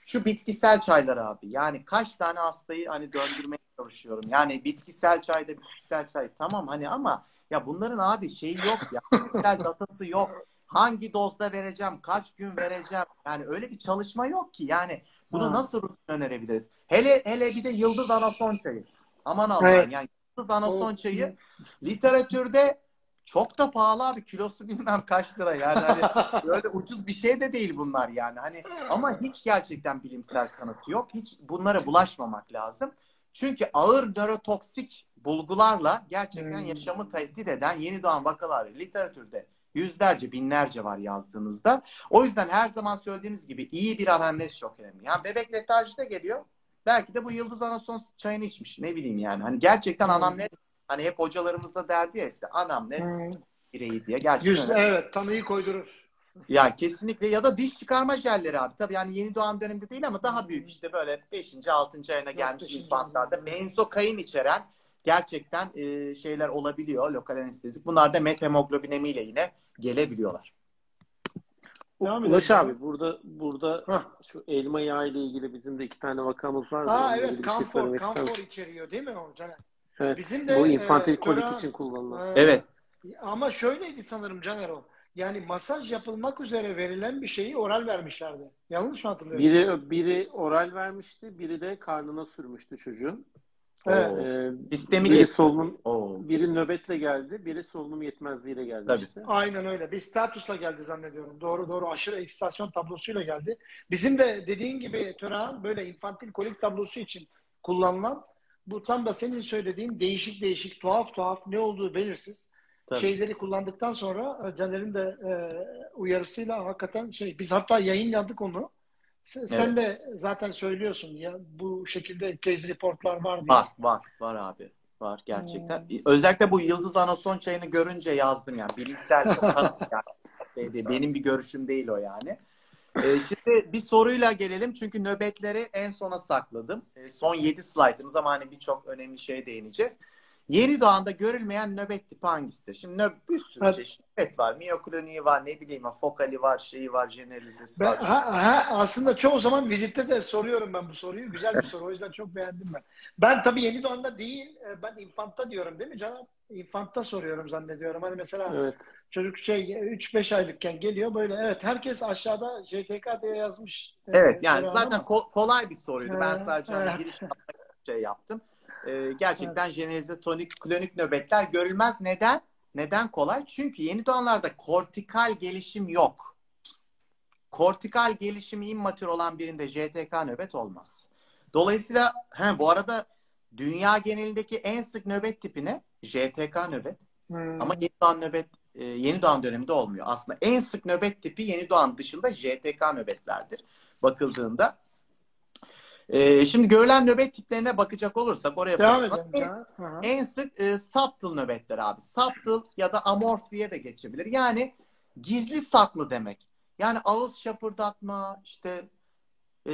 Şu bitkisel çaylar abi. Yani kaç tane hastayı hani döndürmeye çalışıyorum. Yani bitkisel çayda bitkisel çay tamam hani ama ya bunların abi şeyi yok ya. Bitkisel datası yok. Hangi dozda vereceğim? Kaç gün vereceğim? Yani öyle bir çalışma yok ki. Yani bunu Ha. nasıl önerebiliriz? Hele hele bir de yıldız anason çayı. Aman Allah'ım Evet. yani yıldız anason O- çayı literatürde çok da pahalı abi. Kilosu bilmem kaç lira yani. Hani Böyle ucuz bir şey de değil bunlar yani. Hani ama hiç gerçekten bilimsel kanıtı yok. Hiç bunlara bulaşmamak lazım. Çünkü ağır nörotoksik bulgularla gerçekten Hmm. yaşamı tehdit eden yeni doğan vakalar literatürde yüzlerce, binlerce var yazdığınızda. O yüzden her zaman söylediğimiz gibi iyi bir anamnez çok önemli. Yani bebek letarjide geliyor. Belki de bu yıldız anason çayını içmiş. Ne bileyim yani. Hani gerçekten Hmm. anamnez hani hep hocalarımız da derdi ya işte anamnez Hmm. bireyi diye gerçekten Yüz, önemli. evet tanıyı koydurur. Ya kesinlikle ya da diş çıkarma jelleri abi. Tabii yani yeni doğan döneminde değil ama daha büyük işte böyle 5. 6. ayına gelmiş infantlarda ayına. benzokain içeren gerçekten e, şeyler olabiliyor lokal anestezik. Bunlar da methemoglobinemiyle yine gelebiliyorlar. Devam Ulaş edelim. abi burada burada Hah. şu elma yağı ile ilgili bizim de iki tane vakamız var. Aa Onunla evet bir şey kamfor, kamfor içeriyor değil mi o Caner? Evet. Bizim de Bu infantil e, kolik için kullanılan. e, Evet. Ama şöyleydi sanırım Caner o. Yani masaj yapılmak üzere verilen bir şeyi oral vermişlerdi. Yanlış mı hatırlıyorum? Biri biri oral vermişti, biri de karnına sürmüştü çocuğun. Oo. Ee, Sistemi biri solunum Oo. biri nöbetle geldi, biri solunum yetmezliğiyle geldi Tabii. işte. Aynen öyle. Bir statusla geldi zannediyorum. Doğru doğru aşırı ekstasyon tablosuyla geldi. Bizim de dediğin gibi Tören böyle infantil kolik tablosu için kullanılan bu tam da senin söylediğin değişik değişik tuhaf tuhaf ne olduğu belirsiz Tabii. şeyleri kullandıktan sonra e, Caner'in de e, uyarısıyla hakikaten şey biz hatta yayınladık onu. Sen, Evet. de zaten söylüyorsun ya bu şekilde case reportlar var diye. Var var var abi. Var gerçekten. Özellikle bu Yıldız Anason çayını görünce yazdım yani. Bilimsel yani. Şey Benim bir görüşüm değil o yani. Ee, şimdi bir soruyla gelelim. Çünkü nöbetleri en sona sakladım. Ee, son 7 slaytımız ama hani birçok önemli şeye değineceğiz. Yeni doğanda görülmeyen nöbet tipi hangisidir? Şimdi nöb bir sürü Evet. çeşit nöbet var. Miyokloniği var, ne bileyim fokali var, şeyi var, jeneralizesi Ben, var. ha, ha, aslında çoğu zaman vizitte de soruyorum ben bu soruyu. Güzel bir soru. O yüzden çok beğendim ben. Ben tabii yeni doğanda değil. e, Ben infantta diyorum değil mi canım? İnfantta soruyorum zannediyorum. Hani mesela Evet. çocuk şey 3-5 aylıkken geliyor böyle. Evet herkes aşağıda JTK diye yazmış. e, Evet yani zaten ko- kolay bir soruydu. Ben sadece hani evet. giriş şey yaptım. Ee, gerçekten jenerize tonik klonik nöbetler görülmez. Neden? Neden kolay? Çünkü yeni doğanlarda kortikal gelişim yok. kortikal gelişimi immatür olan birinde JTK nöbet olmaz. Dolayısıyla he, bu arada dünya genelindeki en sık nöbet tipine JTK nöbet Hmm. ama yeni doğan nöbet e, yeni doğan döneminde olmuyor. Aslında en sık nöbet tipi yeni doğan dışında JTK nöbetlerdir bakıldığında. E, şimdi görülen nöbet tiplerine bakacak olursak oraya Devam edelim. En- ya. En sık e, subtle nöbetler abi. Subtle ya da amorf diye de geçebilir. Yani gizli saklı demek. Yani ağız şapırdatma, işte e,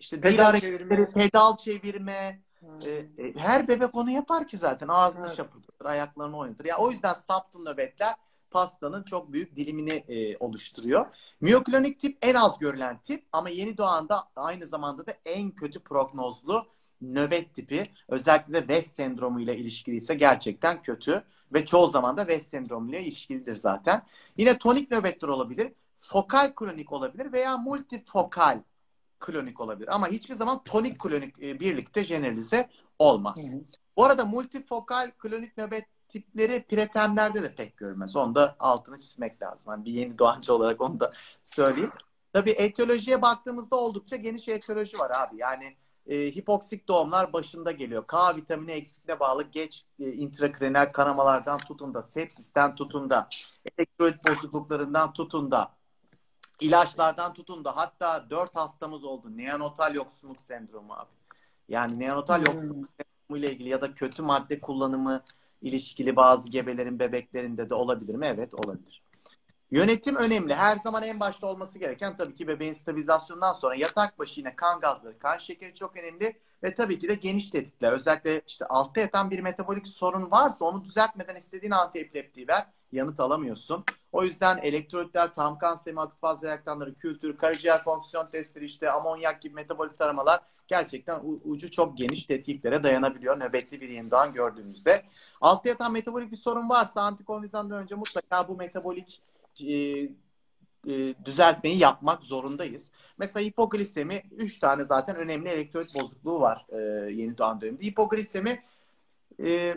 işte dil Pedal hareketleri, çevirme. pedal çevirme. Hmm. E, e, her bebek onu yapar ki zaten. Ağzını Evet. şapırdatır, ayaklarını oynatır. Ya o yüzden subtle nöbetler pastanın çok büyük dilimini e, oluşturuyor. Miyoklonik tip en az görülen tip ama yeni doğanda aynı zamanda da en kötü prognozlu nöbet tipi. Özellikle de West sendromu ile ilişkiliyse gerçekten kötü ve çoğu zaman da West sendromu ile ilişkilidir zaten. Yine tonik nöbetler olabilir, fokal klonik olabilir veya multifokal klonik olabilir. Ama hiçbir zaman tonik klonik e, birlikte jeneralize olmaz. Hı hı. Bu arada multifokal klonik nöbet tipleri pretemlerde de pek görülmez. Onu da altını çizmek lazım. Hani bir yeni doğancı olarak onu da söyleyeyim. Tabii etiyolojiye baktığımızda oldukça geniş etiyoloji var abi. Yani e, hipoksik doğumlar başında geliyor. K vitamini eksikliğine bağlı geç e, intrakrenal kanamalardan tutun da, sepsisten tutun da, elektrolit bozukluklarından tutun da, ilaçlardan tutun da hatta dört hastamız oldu. Neonatal yoksunluk sendromu abi. Yani neonatal Hmm. yoksunluk sendromu ile ilgili ya da kötü madde kullanımı ilişkili bazı gebelerin bebeklerinde de olabilir mi? Evet olabilir. Yönetim önemli. Her zaman en başta olması gereken tabii ki bebeğin stabilizasyonundan sonra yatak başı yine kan gazları, kan şekeri çok önemli ve tabii ki de geniş tetikler. Özellikle işte altta yatan bir metabolik sorun varsa onu düzeltmeden istediğin antiepileptiği ver. Yanıt alamıyorsun. O yüzden elektrolitler, tam kan semi akut faz reaktanları, kültür, karaciğer fonksiyon testleri işte amonyak gibi metabolik taramalar gerçekten ucu çok geniş tetkiklere dayanabiliyor nöbetli bir yeni doğan gördüğümüzde. Altta yatan metabolik bir sorun varsa antikonvizandan önce mutlaka bu metabolik e, e, düzeltmeyi yapmak zorundayız. Mesela hipoglisemi 3 tane zaten önemli elektrolit bozukluğu var e, yeni doğan döneminde. Hipoglisemi e,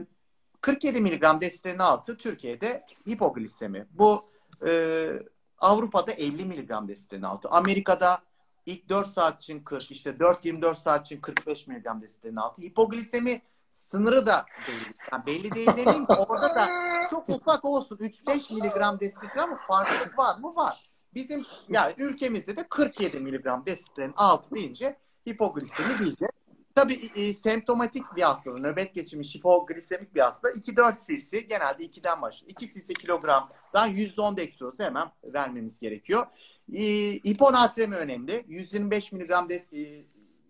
47 mg desilerin altı Türkiye'de hipoglisemi. Bu e, Avrupa'da 50 mg desilerin altı. Amerika'da ilk 4 saat için 40, işte 4-24 saat için 45 mg desilerin altı. Hipoglisemi sınırı da belli. Yani belli değil demeyeyim ki orada da çok ufak olsun 3-5 miligram desilitre ama farklılık var mı? Var. Bizim yani ülkemizde de 47 miligram desilitrenin altı deyince hipoglisemi diyeceğiz. Tabii e, semptomatik bir hasta, nöbet geçirmiş hipoglisemik bir hasta 2-4 cc genelde 2'den başlıyor. 2 cc kilogramdan %10 dextrozu hemen vermemiz gerekiyor. E, hiponatremi önemli. 125 miligram des, e,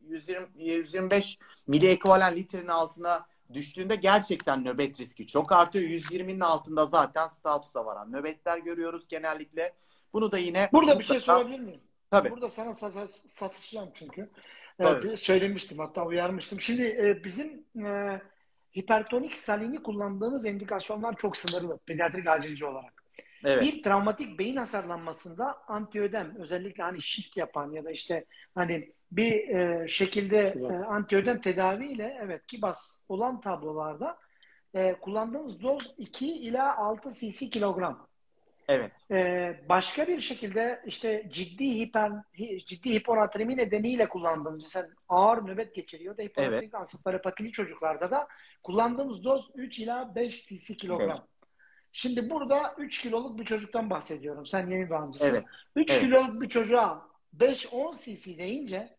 120, 125 mili ekvivalen litrenin altına düştüğünde gerçekten nöbet riski çok artıyor. 120'nin altında zaten statusa varan nöbetler görüyoruz genellikle. Bunu da yine Burada bir şey sorabilir miyim? Tabii. Burada sana sat- satışacağım çünkü. Tabii. söylemiştim hatta uyarmıştım. Şimdi e, bizim e, hipertonik salini kullandığımız indikasyonlar çok sınırlı pediatrik acilci olarak. Evet. Bir travmatik beyin hasarlanmasında antiödem özellikle hani shift yapan ya da işte hani bir e, şekilde Kibas. e, antiödem tedaviyle evet kibas olan tablolarda e, kullandığımız doz 2 ila 6 cc kilogram. Evet. Ee, başka bir şekilde işte ciddi hiper hi- ciddi hiponatremi nedeniyle kullandığımız mesela ağır nöbet geçiriyor da hiponatrik ansefalopatili çocuklarda da kullandığımız doz 3 ila 5 cc kilogram. Evet. Şimdi burada 3 kiloluk bir çocuktan bahsediyorum. Sen yeni doğumcusun. Evet. 3 Evet. kiloluk bir çocuğa 5-10 cc deyince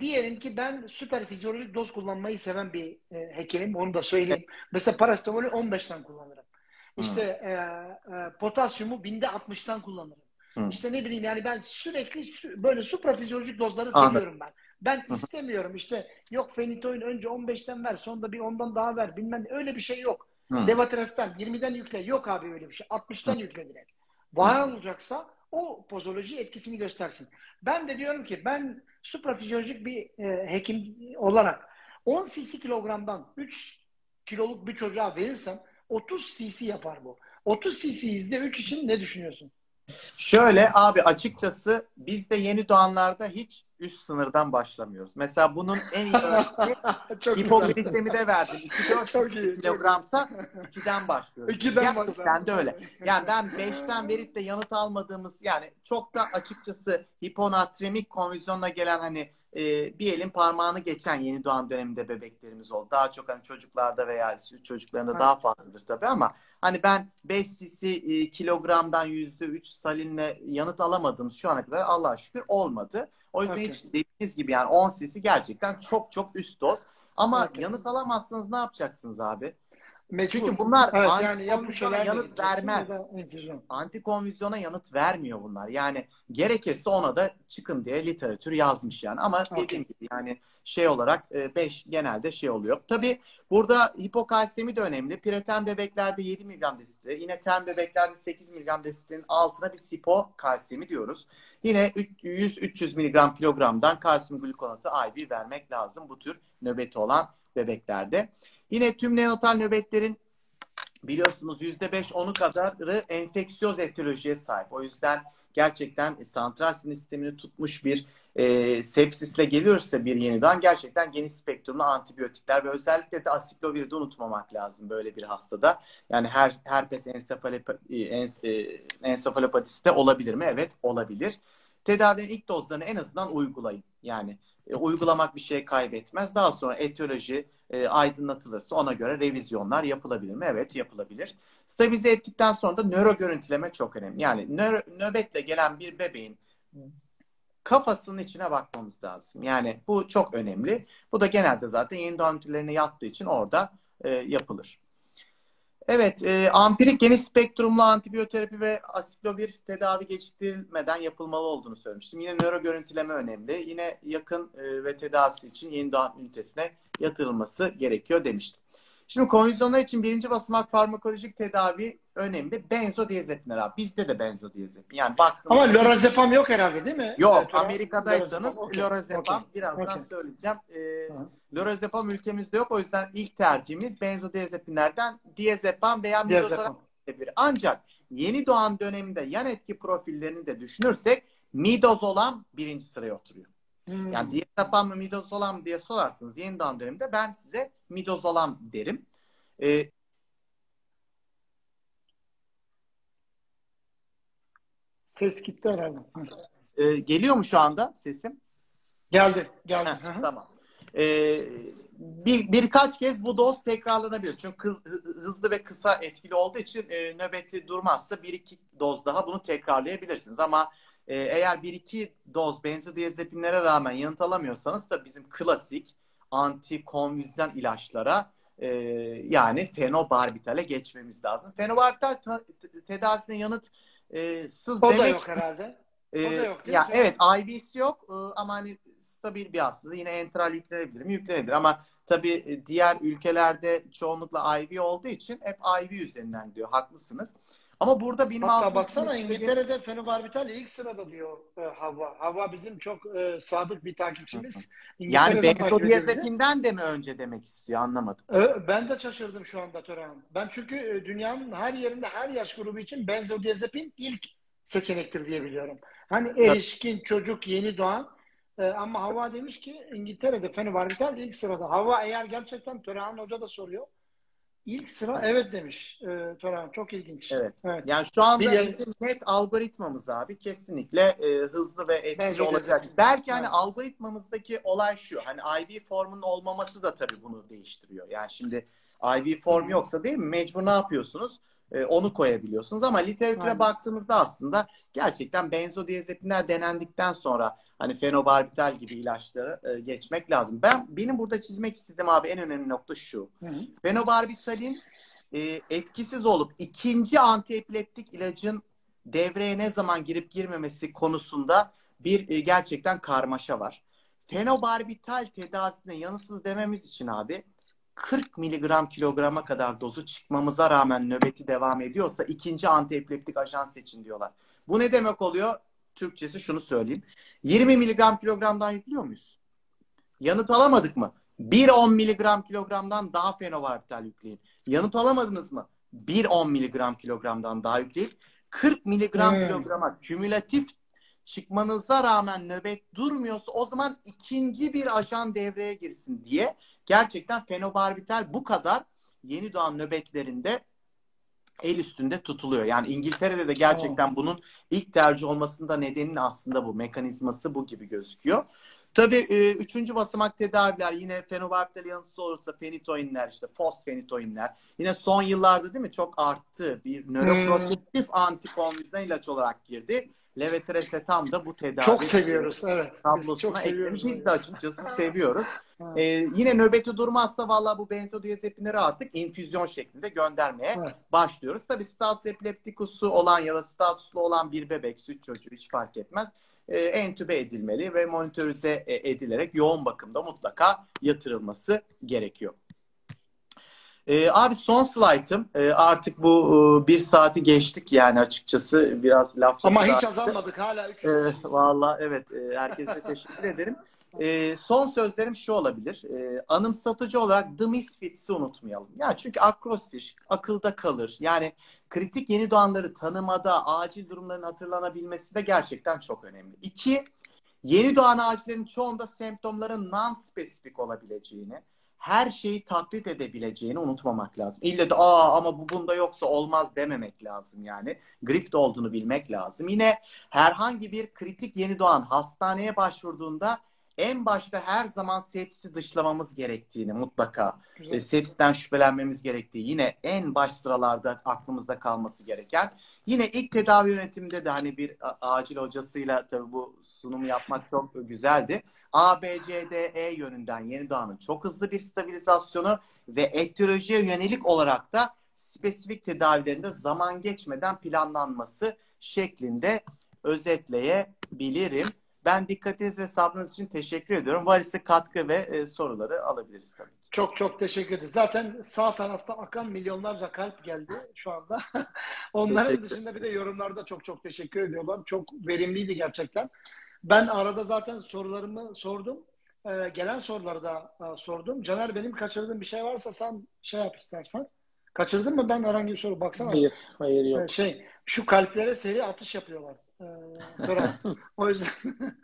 diyelim ki ben süper fizyolojik doz kullanmayı seven bir e, hekimim. Onu da söyleyeyim. Mesela parasetamolü 15'ten kullanırım. İşte e, e, potasyumu binde 60'tan kullanırım. Hı. İşte ne bileyim yani ben sürekli sü- böyle suprafizyolojik dozları Anladım. seviyorum ben. Ben istemiyorum işte yok fenitoin önce 15'ten ver sonra bir ondan daha ver bilmem öyle bir şey yok. Hı. Devatres'ten 20'den yükle yok abi öyle bir şey. 60'tan yükle direkt. Var olacaksa o pozoloji etkisini göstersin. Ben de diyorum ki ben suprafizyolojik bir e, hekim olarak 10 cc kilogramdan 3 kiloluk bir çocuğa verirsem 30 cc yapar bu. 30 cc izde 3 için ne düşünüyorsun? Şöyle abi açıkçası biz de yeni doğanlarda hiç üst sınırdan başlamıyoruz. Mesela bunun en iyi örneği hipoglisemi verdim. 2-4 Çok iyi, çok kilogramsa 2'den başlıyoruz. İkiden Gerçekten başlar. de öyle. Yani ben 5'ten verip de yanıt almadığımız yani çok da açıkçası hiponatremik konvizyonla gelen hani e, bir elin parmağını geçen yeni doğan döneminde bebeklerimiz oldu. Daha çok hani çocuklarda veya çocuklarında Ha. daha fazladır tabii ama hani ben 5 cc e, kilogramdan %3 salinle yanıt alamadığımız şu ana kadar Allah'a şükür olmadı. O yüzden Okey. hiç dediğiniz gibi yani 10 cc gerçekten çok çok üst doz. Ama Okey. yanıt alamazsınız ne yapacaksınız abi? Çünkü bunlar evet, anti- yani yanıt vereceksin vermez. Antikonvizyona yanıt vermiyor bunlar. Yani gerekirse ona da çıkın diye literatür yazmış yani. Ama Okey. dediğim gibi yani şey olarak 5 genelde şey oluyor. Tabii burada hipokalsemi de önemli. Pireten bebeklerde 7 mg desilitre, yine ten bebeklerde 8 mg desilitrenin altına biz hipokalsemi diyoruz. Yine 100-300 mg kilogramdan kalsiyum glukonatı IV vermek lazım bu tür nöbeti olan bebeklerde. Yine tüm neonatal nöbetlerin biliyorsunuz %5-10'u kadarı enfeksiyoz etiyolojiye sahip. O yüzden gerçekten e, santral sinir sistemini tutmuş bir e, sepsisle geliyorsa bir yeniden gerçekten geniş spektrumlu antibiyotikler ve özellikle de asikloviri de unutmamak lazım böyle bir hastada. Yani her herpes ensefalopati, ens, e, ensefalopatisi de olabilir mi? Evet olabilir. Tedavinin ilk dozlarını en azından uygulayın. Yani e, uygulamak bir şey kaybetmez. Daha sonra etiyoloji e, aydınlatılırsa ona göre revizyonlar yapılabilir mi? Evet yapılabilir. Stabilize ettikten sonra da nöro görüntüleme çok önemli. Yani nöro, nöbetle gelen bir bebeğin kafasının içine bakmamız lazım. Yani bu çok önemli. Bu da genelde zaten yeni doğan yattığı için orada e, yapılır. Evet, e, ampirik geniş spektrumlu antibiyoterapi ve asiklovir tedavi geciktirilmeden yapılmalı olduğunu söylemiştim. Yine nöro görüntüleme önemli. Yine yakın e, ve tedavisi için yeni doğan ünitesine yatırılması gerekiyor demiştim. Şimdi konvizyonlar için birinci basamak farmakolojik tedavi önemli. Benzodiazepinler abi. Bizde de benzodiazepin. Yani baktığımız Ama lorazepam yok herhalde değil mi? Yok, Evet, Amerika'daysanız lorazepam, okey, birazdan okey. söyleyeceğim. Ee, lorazepam ülkemizde yok. O yüzden ilk tercihimiz benzodiazepinlerden diazepam veya bir. Ancak yeni doğan döneminde yan etki profillerini de düşünürsek midazolam birinci sıraya oturuyor. Hmm. Yani diazepam mı midazolam mı diye sorarsınız yeni doğan döneminde ben size midazolam derim. Ee, Ses gitti herhalde. E, geliyor mu şu anda sesim? Geldi, geldi. Heh, tamam. Ee, bir, birkaç kez bu doz tekrarlanabilir. Çünkü hı- hızlı ve kısa etkili olduğu için e, nöbeti durmazsa bir iki doz daha bunu tekrarlayabilirsiniz. Ama e, eğer bir iki doz benzodiazepinlere rağmen yanıt alamıyorsanız da bizim klasik antikonvizyon ilaçlara e, yani fenobarbitale geçmemiz lazım. Fenobarbital ta- tedavisine yanıt e, sız O da demek yok herhalde. ee, O da yok değil ya mi? evet IV'si yok ee, ama hani stabil bir hasta. Yine enteral yüklenebilir mi? Yüklenebilir ama tabii e, diğer ülkelerde çoğunlukla IV olduğu için hep IV üzerinden gidiyor. Haklısınız. Ama burada benim Hatta altını baksana İngiltere'de fenobarbital ilk sırada diyor e, Havva. Havva bizim çok e, sadık bir takipçimiz. yani bizi. benzodiazepinden de mi önce demek istiyor anlamadım. E, Ben de şaşırdım şu anda Tören. Ben çünkü e, dünyanın her yerinde her yaş grubu için benzodiazepin ilk seçenektir diye biliyorum. Hani erişkin, çocuk, yeni doğan. E, ama Havva demiş ki İngiltere'de fenobarbital ilk sırada. Havva eğer gerçekten Tören Hoca da soruyor. İlk sıra evet demiş e, Tören. Çok ilginç. Evet. evet. Yani şu anda Bir yer- bizim net algoritmamız abi kesinlikle e, hızlı ve etkili olacak. Belki hani Evet. algoritmamızdaki olay şu. Hani IV formunun olmaması da tabii bunu değiştiriyor. Yani şimdi IV form yoksa değil mi? Mecbur ne yapıyorsunuz? E, onu koyabiliyorsunuz ama literatüre Aynen. baktığımızda aslında gerçekten benzodiazepinler denendikten sonra hani fenobarbital gibi ilaçlara e, geçmek lazım. Ben benim burada çizmek istediğim abi en önemli nokta şu. Hı hı. Fenobarbitalin e, etkisiz olup ikinci antiepileptik ilacın devreye ne zaman girip girmemesi konusunda bir e, gerçekten karmaşa var. Fenobarbital tedavisine yanıtsız dememiz için abi 40 miligram kilograma kadar dozu çıkmamıza rağmen nöbeti devam ediyorsa ikinci antiepileptik ajan seçin diyorlar. Bu ne demek oluyor? Türkçesi şunu söyleyeyim. 20 miligram kilogramdan yüklüyor muyuz? Yanıt alamadık mı? 1-10 miligram kilogramdan daha fenobarbital yükleyin. Yanıt alamadınız mı? 1-10 miligram kilogramdan daha yükleyip 40 miligram Hmm. kilograma kümülatif çıkmanıza rağmen nöbet durmuyorsa o zaman ikinci bir ajan devreye girsin diye gerçekten fenobarbital bu kadar yeni doğan nöbetlerinde el üstünde tutuluyor. Yani İngiltere'de de gerçekten bunun ilk tercih olmasında nedenin aslında bu. Mekanizması bu gibi gözüküyor. Tabii e, üçüncü basamak tedaviler yine fenobarbital yanlısı olursa fenitoinler işte fosfenitoinler yine son yıllarda değil mi çok arttı. Bir nöroprotektif antikonvizan ilaç olarak girdi. Levetiracetam da bu tedavi Çok seviyoruz. Evet. Biz tablosuna çok ekledik. seviyoruz. Biz de açıkçası seviyoruz. Ee, yine nöbeti durmazsa valla bu benzodiazepinleri artık infüzyon şeklinde göndermeye Evet. başlıyoruz. Tabii status epileptikusu olan ya da statuslu olan bir bebek, süt çocuğu hiç fark etmez. Ee, entübe edilmeli ve monitörize e, edilerek yoğun bakımda mutlaka yatırılması gerekiyor. Ee, abi son slaytım. Ee, artık bu e, bir saati geçtik yani açıkçası biraz laf Ama hiç arttı. azalmadık. Hala 300. Ee, Valla evet. E, herkese teşekkür ederim. E, son sözlerim şu olabilir. E, anımsatıcı olarak The Misfits'i unutmayalım. Yani çünkü akrostiş akılda kalır. Yani kritik yeni doğanları tanımada, acil durumların hatırlanabilmesi de gerçekten çok önemli. İki, yeni doğan ağaçların çoğunda semptomların non-spesifik olabileceğini, her şeyi taklit edebileceğini unutmamak lazım. İlle de aa ama bu bunda yoksa olmaz dememek lazım yani. Grift olduğunu bilmek lazım. Yine herhangi bir kritik yeni doğan hastaneye başvurduğunda en başta her zaman sepsi dışlamamız gerektiğini mutlaka e, sepsiden şüphelenmemiz gerektiği yine en baş sıralarda aklımızda kalması gereken. Yine ilk tedavi yönetiminde de hani bir acil hocasıyla tabii bu sunumu yapmak çok güzeldi. A, B, C, D, E yönünden yeni doğanın çok hızlı bir stabilizasyonu ve etiyolojiye yönelik olarak da spesifik tedavilerinde zaman geçmeden planlanması şeklinde özetleyebilirim. Ben dikkatiniz ve sabrınız için teşekkür ediyorum. Varisi katkı ve e, soruları alabiliriz tabii. Çok çok teşekkür ederiz. Zaten sağ tarafta akan milyonlarca kalp geldi şu anda. Onların Teşekkür dışında bir de yorumlarda çok çok teşekkür ediyorlar. Çok verimliydi gerçekten. Ben arada zaten sorularımı sordum. Ee, gelen soruları da e, sordum. Caner benim kaçırdığım bir şey varsa sen şey yap istersen. Kaçırdın mı ben herhangi bir soru? Baksana. Hayır, hayır Ee, yok. Şey, şu kalplere seri atış yapıyorlar. Ee, Tören. o yüzden.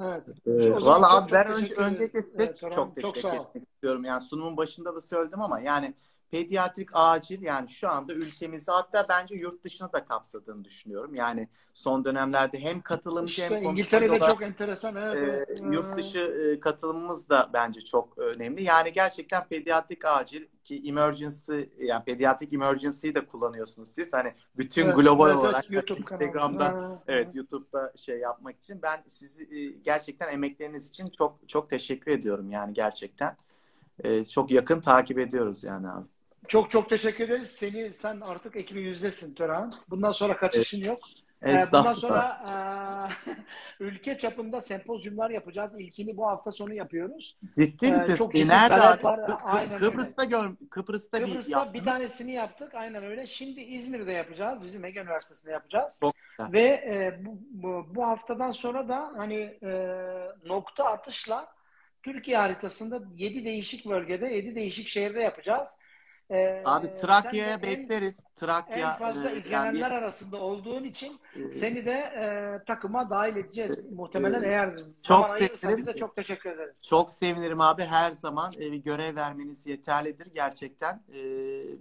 evet. Ee, Valla abi ben önce, öncelikle size Evet, çok çok teşekkür etmek istiyorum. Yani sunumun başında da söyledim ama yani pediatrik acil yani şu anda ülkemizi hatta bence yurt dışına da kapsadığını düşünüyorum. Yani son dönemlerde hem katılımcı İşte hem İngiltere'de olarak çok enteresan. Evet, e, yurt dışı e, katılımımız da bence çok önemli. Yani gerçekten pediatrik acil ki emergency yani pediatrik emergency'yi de kullanıyorsunuz siz. Hani bütün Evet, global evet, olarak YouTube Instagram'da kanalı. Ha, Evet. YouTube'da şey yapmak için ben sizi e, gerçekten emekleriniz için çok çok teşekkür ediyorum yani gerçekten. E, çok yakın takip ediyoruz yani abi. Çok çok teşekkür ederiz. Seni sen artık ekibin yüzdesin Tören. Bundan sonra kaçışın yok. Ee, bundan sonra e, ülke çapında sempozyumlar yapacağız. İlkini bu hafta sonu yapıyoruz. Ciddi Ee, misiniz? çok ciddi Nerede Aynen öyle. Kıbrıs'ta gör Kıbrıs'ta, bir Kıbrıs'ta yaptınız. bir tanesini yaptık. Aynen öyle. Şimdi İzmir'de yapacağız. Bizim Ege Üniversitesi'nde yapacağız. Çok güzel. Ve e, bu, bu, bu haftadan sonra da hani e, nokta atışla Türkiye haritasında 7 değişik bölgede, 7 değişik şehirde yapacağız. E, Abi Trakya'ya bekleriz. Trakya En fazla e, izlenenler arasında olduğun için e, seni de e, takıma dahil edeceğiz. Muhtemelen e, eğer çok sevinirim. bize çok teşekkür ederiz. Çok sevinirim abi. Her zaman e, görev vermeniz yeterlidir gerçekten. E,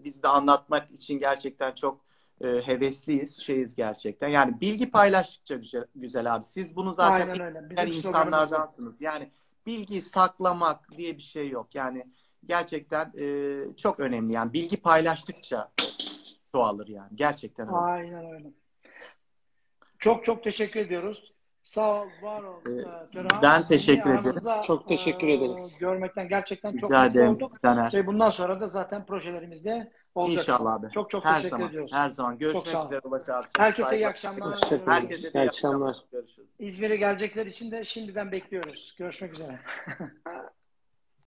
biz de anlatmak için gerçekten çok e, hevesliyiz, şeyiz gerçekten. Yani bilgi paylaştıkça güzel, güzel abi. Siz bunu zaten insanlardansınız. Yani bilgi saklamak diye bir şey yok. Yani gerçekten e, çok önemli. Yani bilgi paylaştıkça çoğalır yani. Gerçekten öyle. Aynen öyle. Çok çok teşekkür ediyoruz. Sağ ol, var ol. Ee, ben teşekkür ederim. Çok teşekkür e, ederiz. Görmekten gerçekten çok Rica mutlu olduk. Caner. Ve bundan sonra da zaten projelerimizde olacak. İnşallah abi. Çok çok her teşekkür zaman, ediyoruz. Her zaman. Çok Görüşmek ol. üzere Ulaş abi. Herkese iyi akşamlar. Herkese İyi akşamlar. Görüşürüz. İzmir'e gelecekler için de şimdiden bekliyoruz. Görüşmek üzere.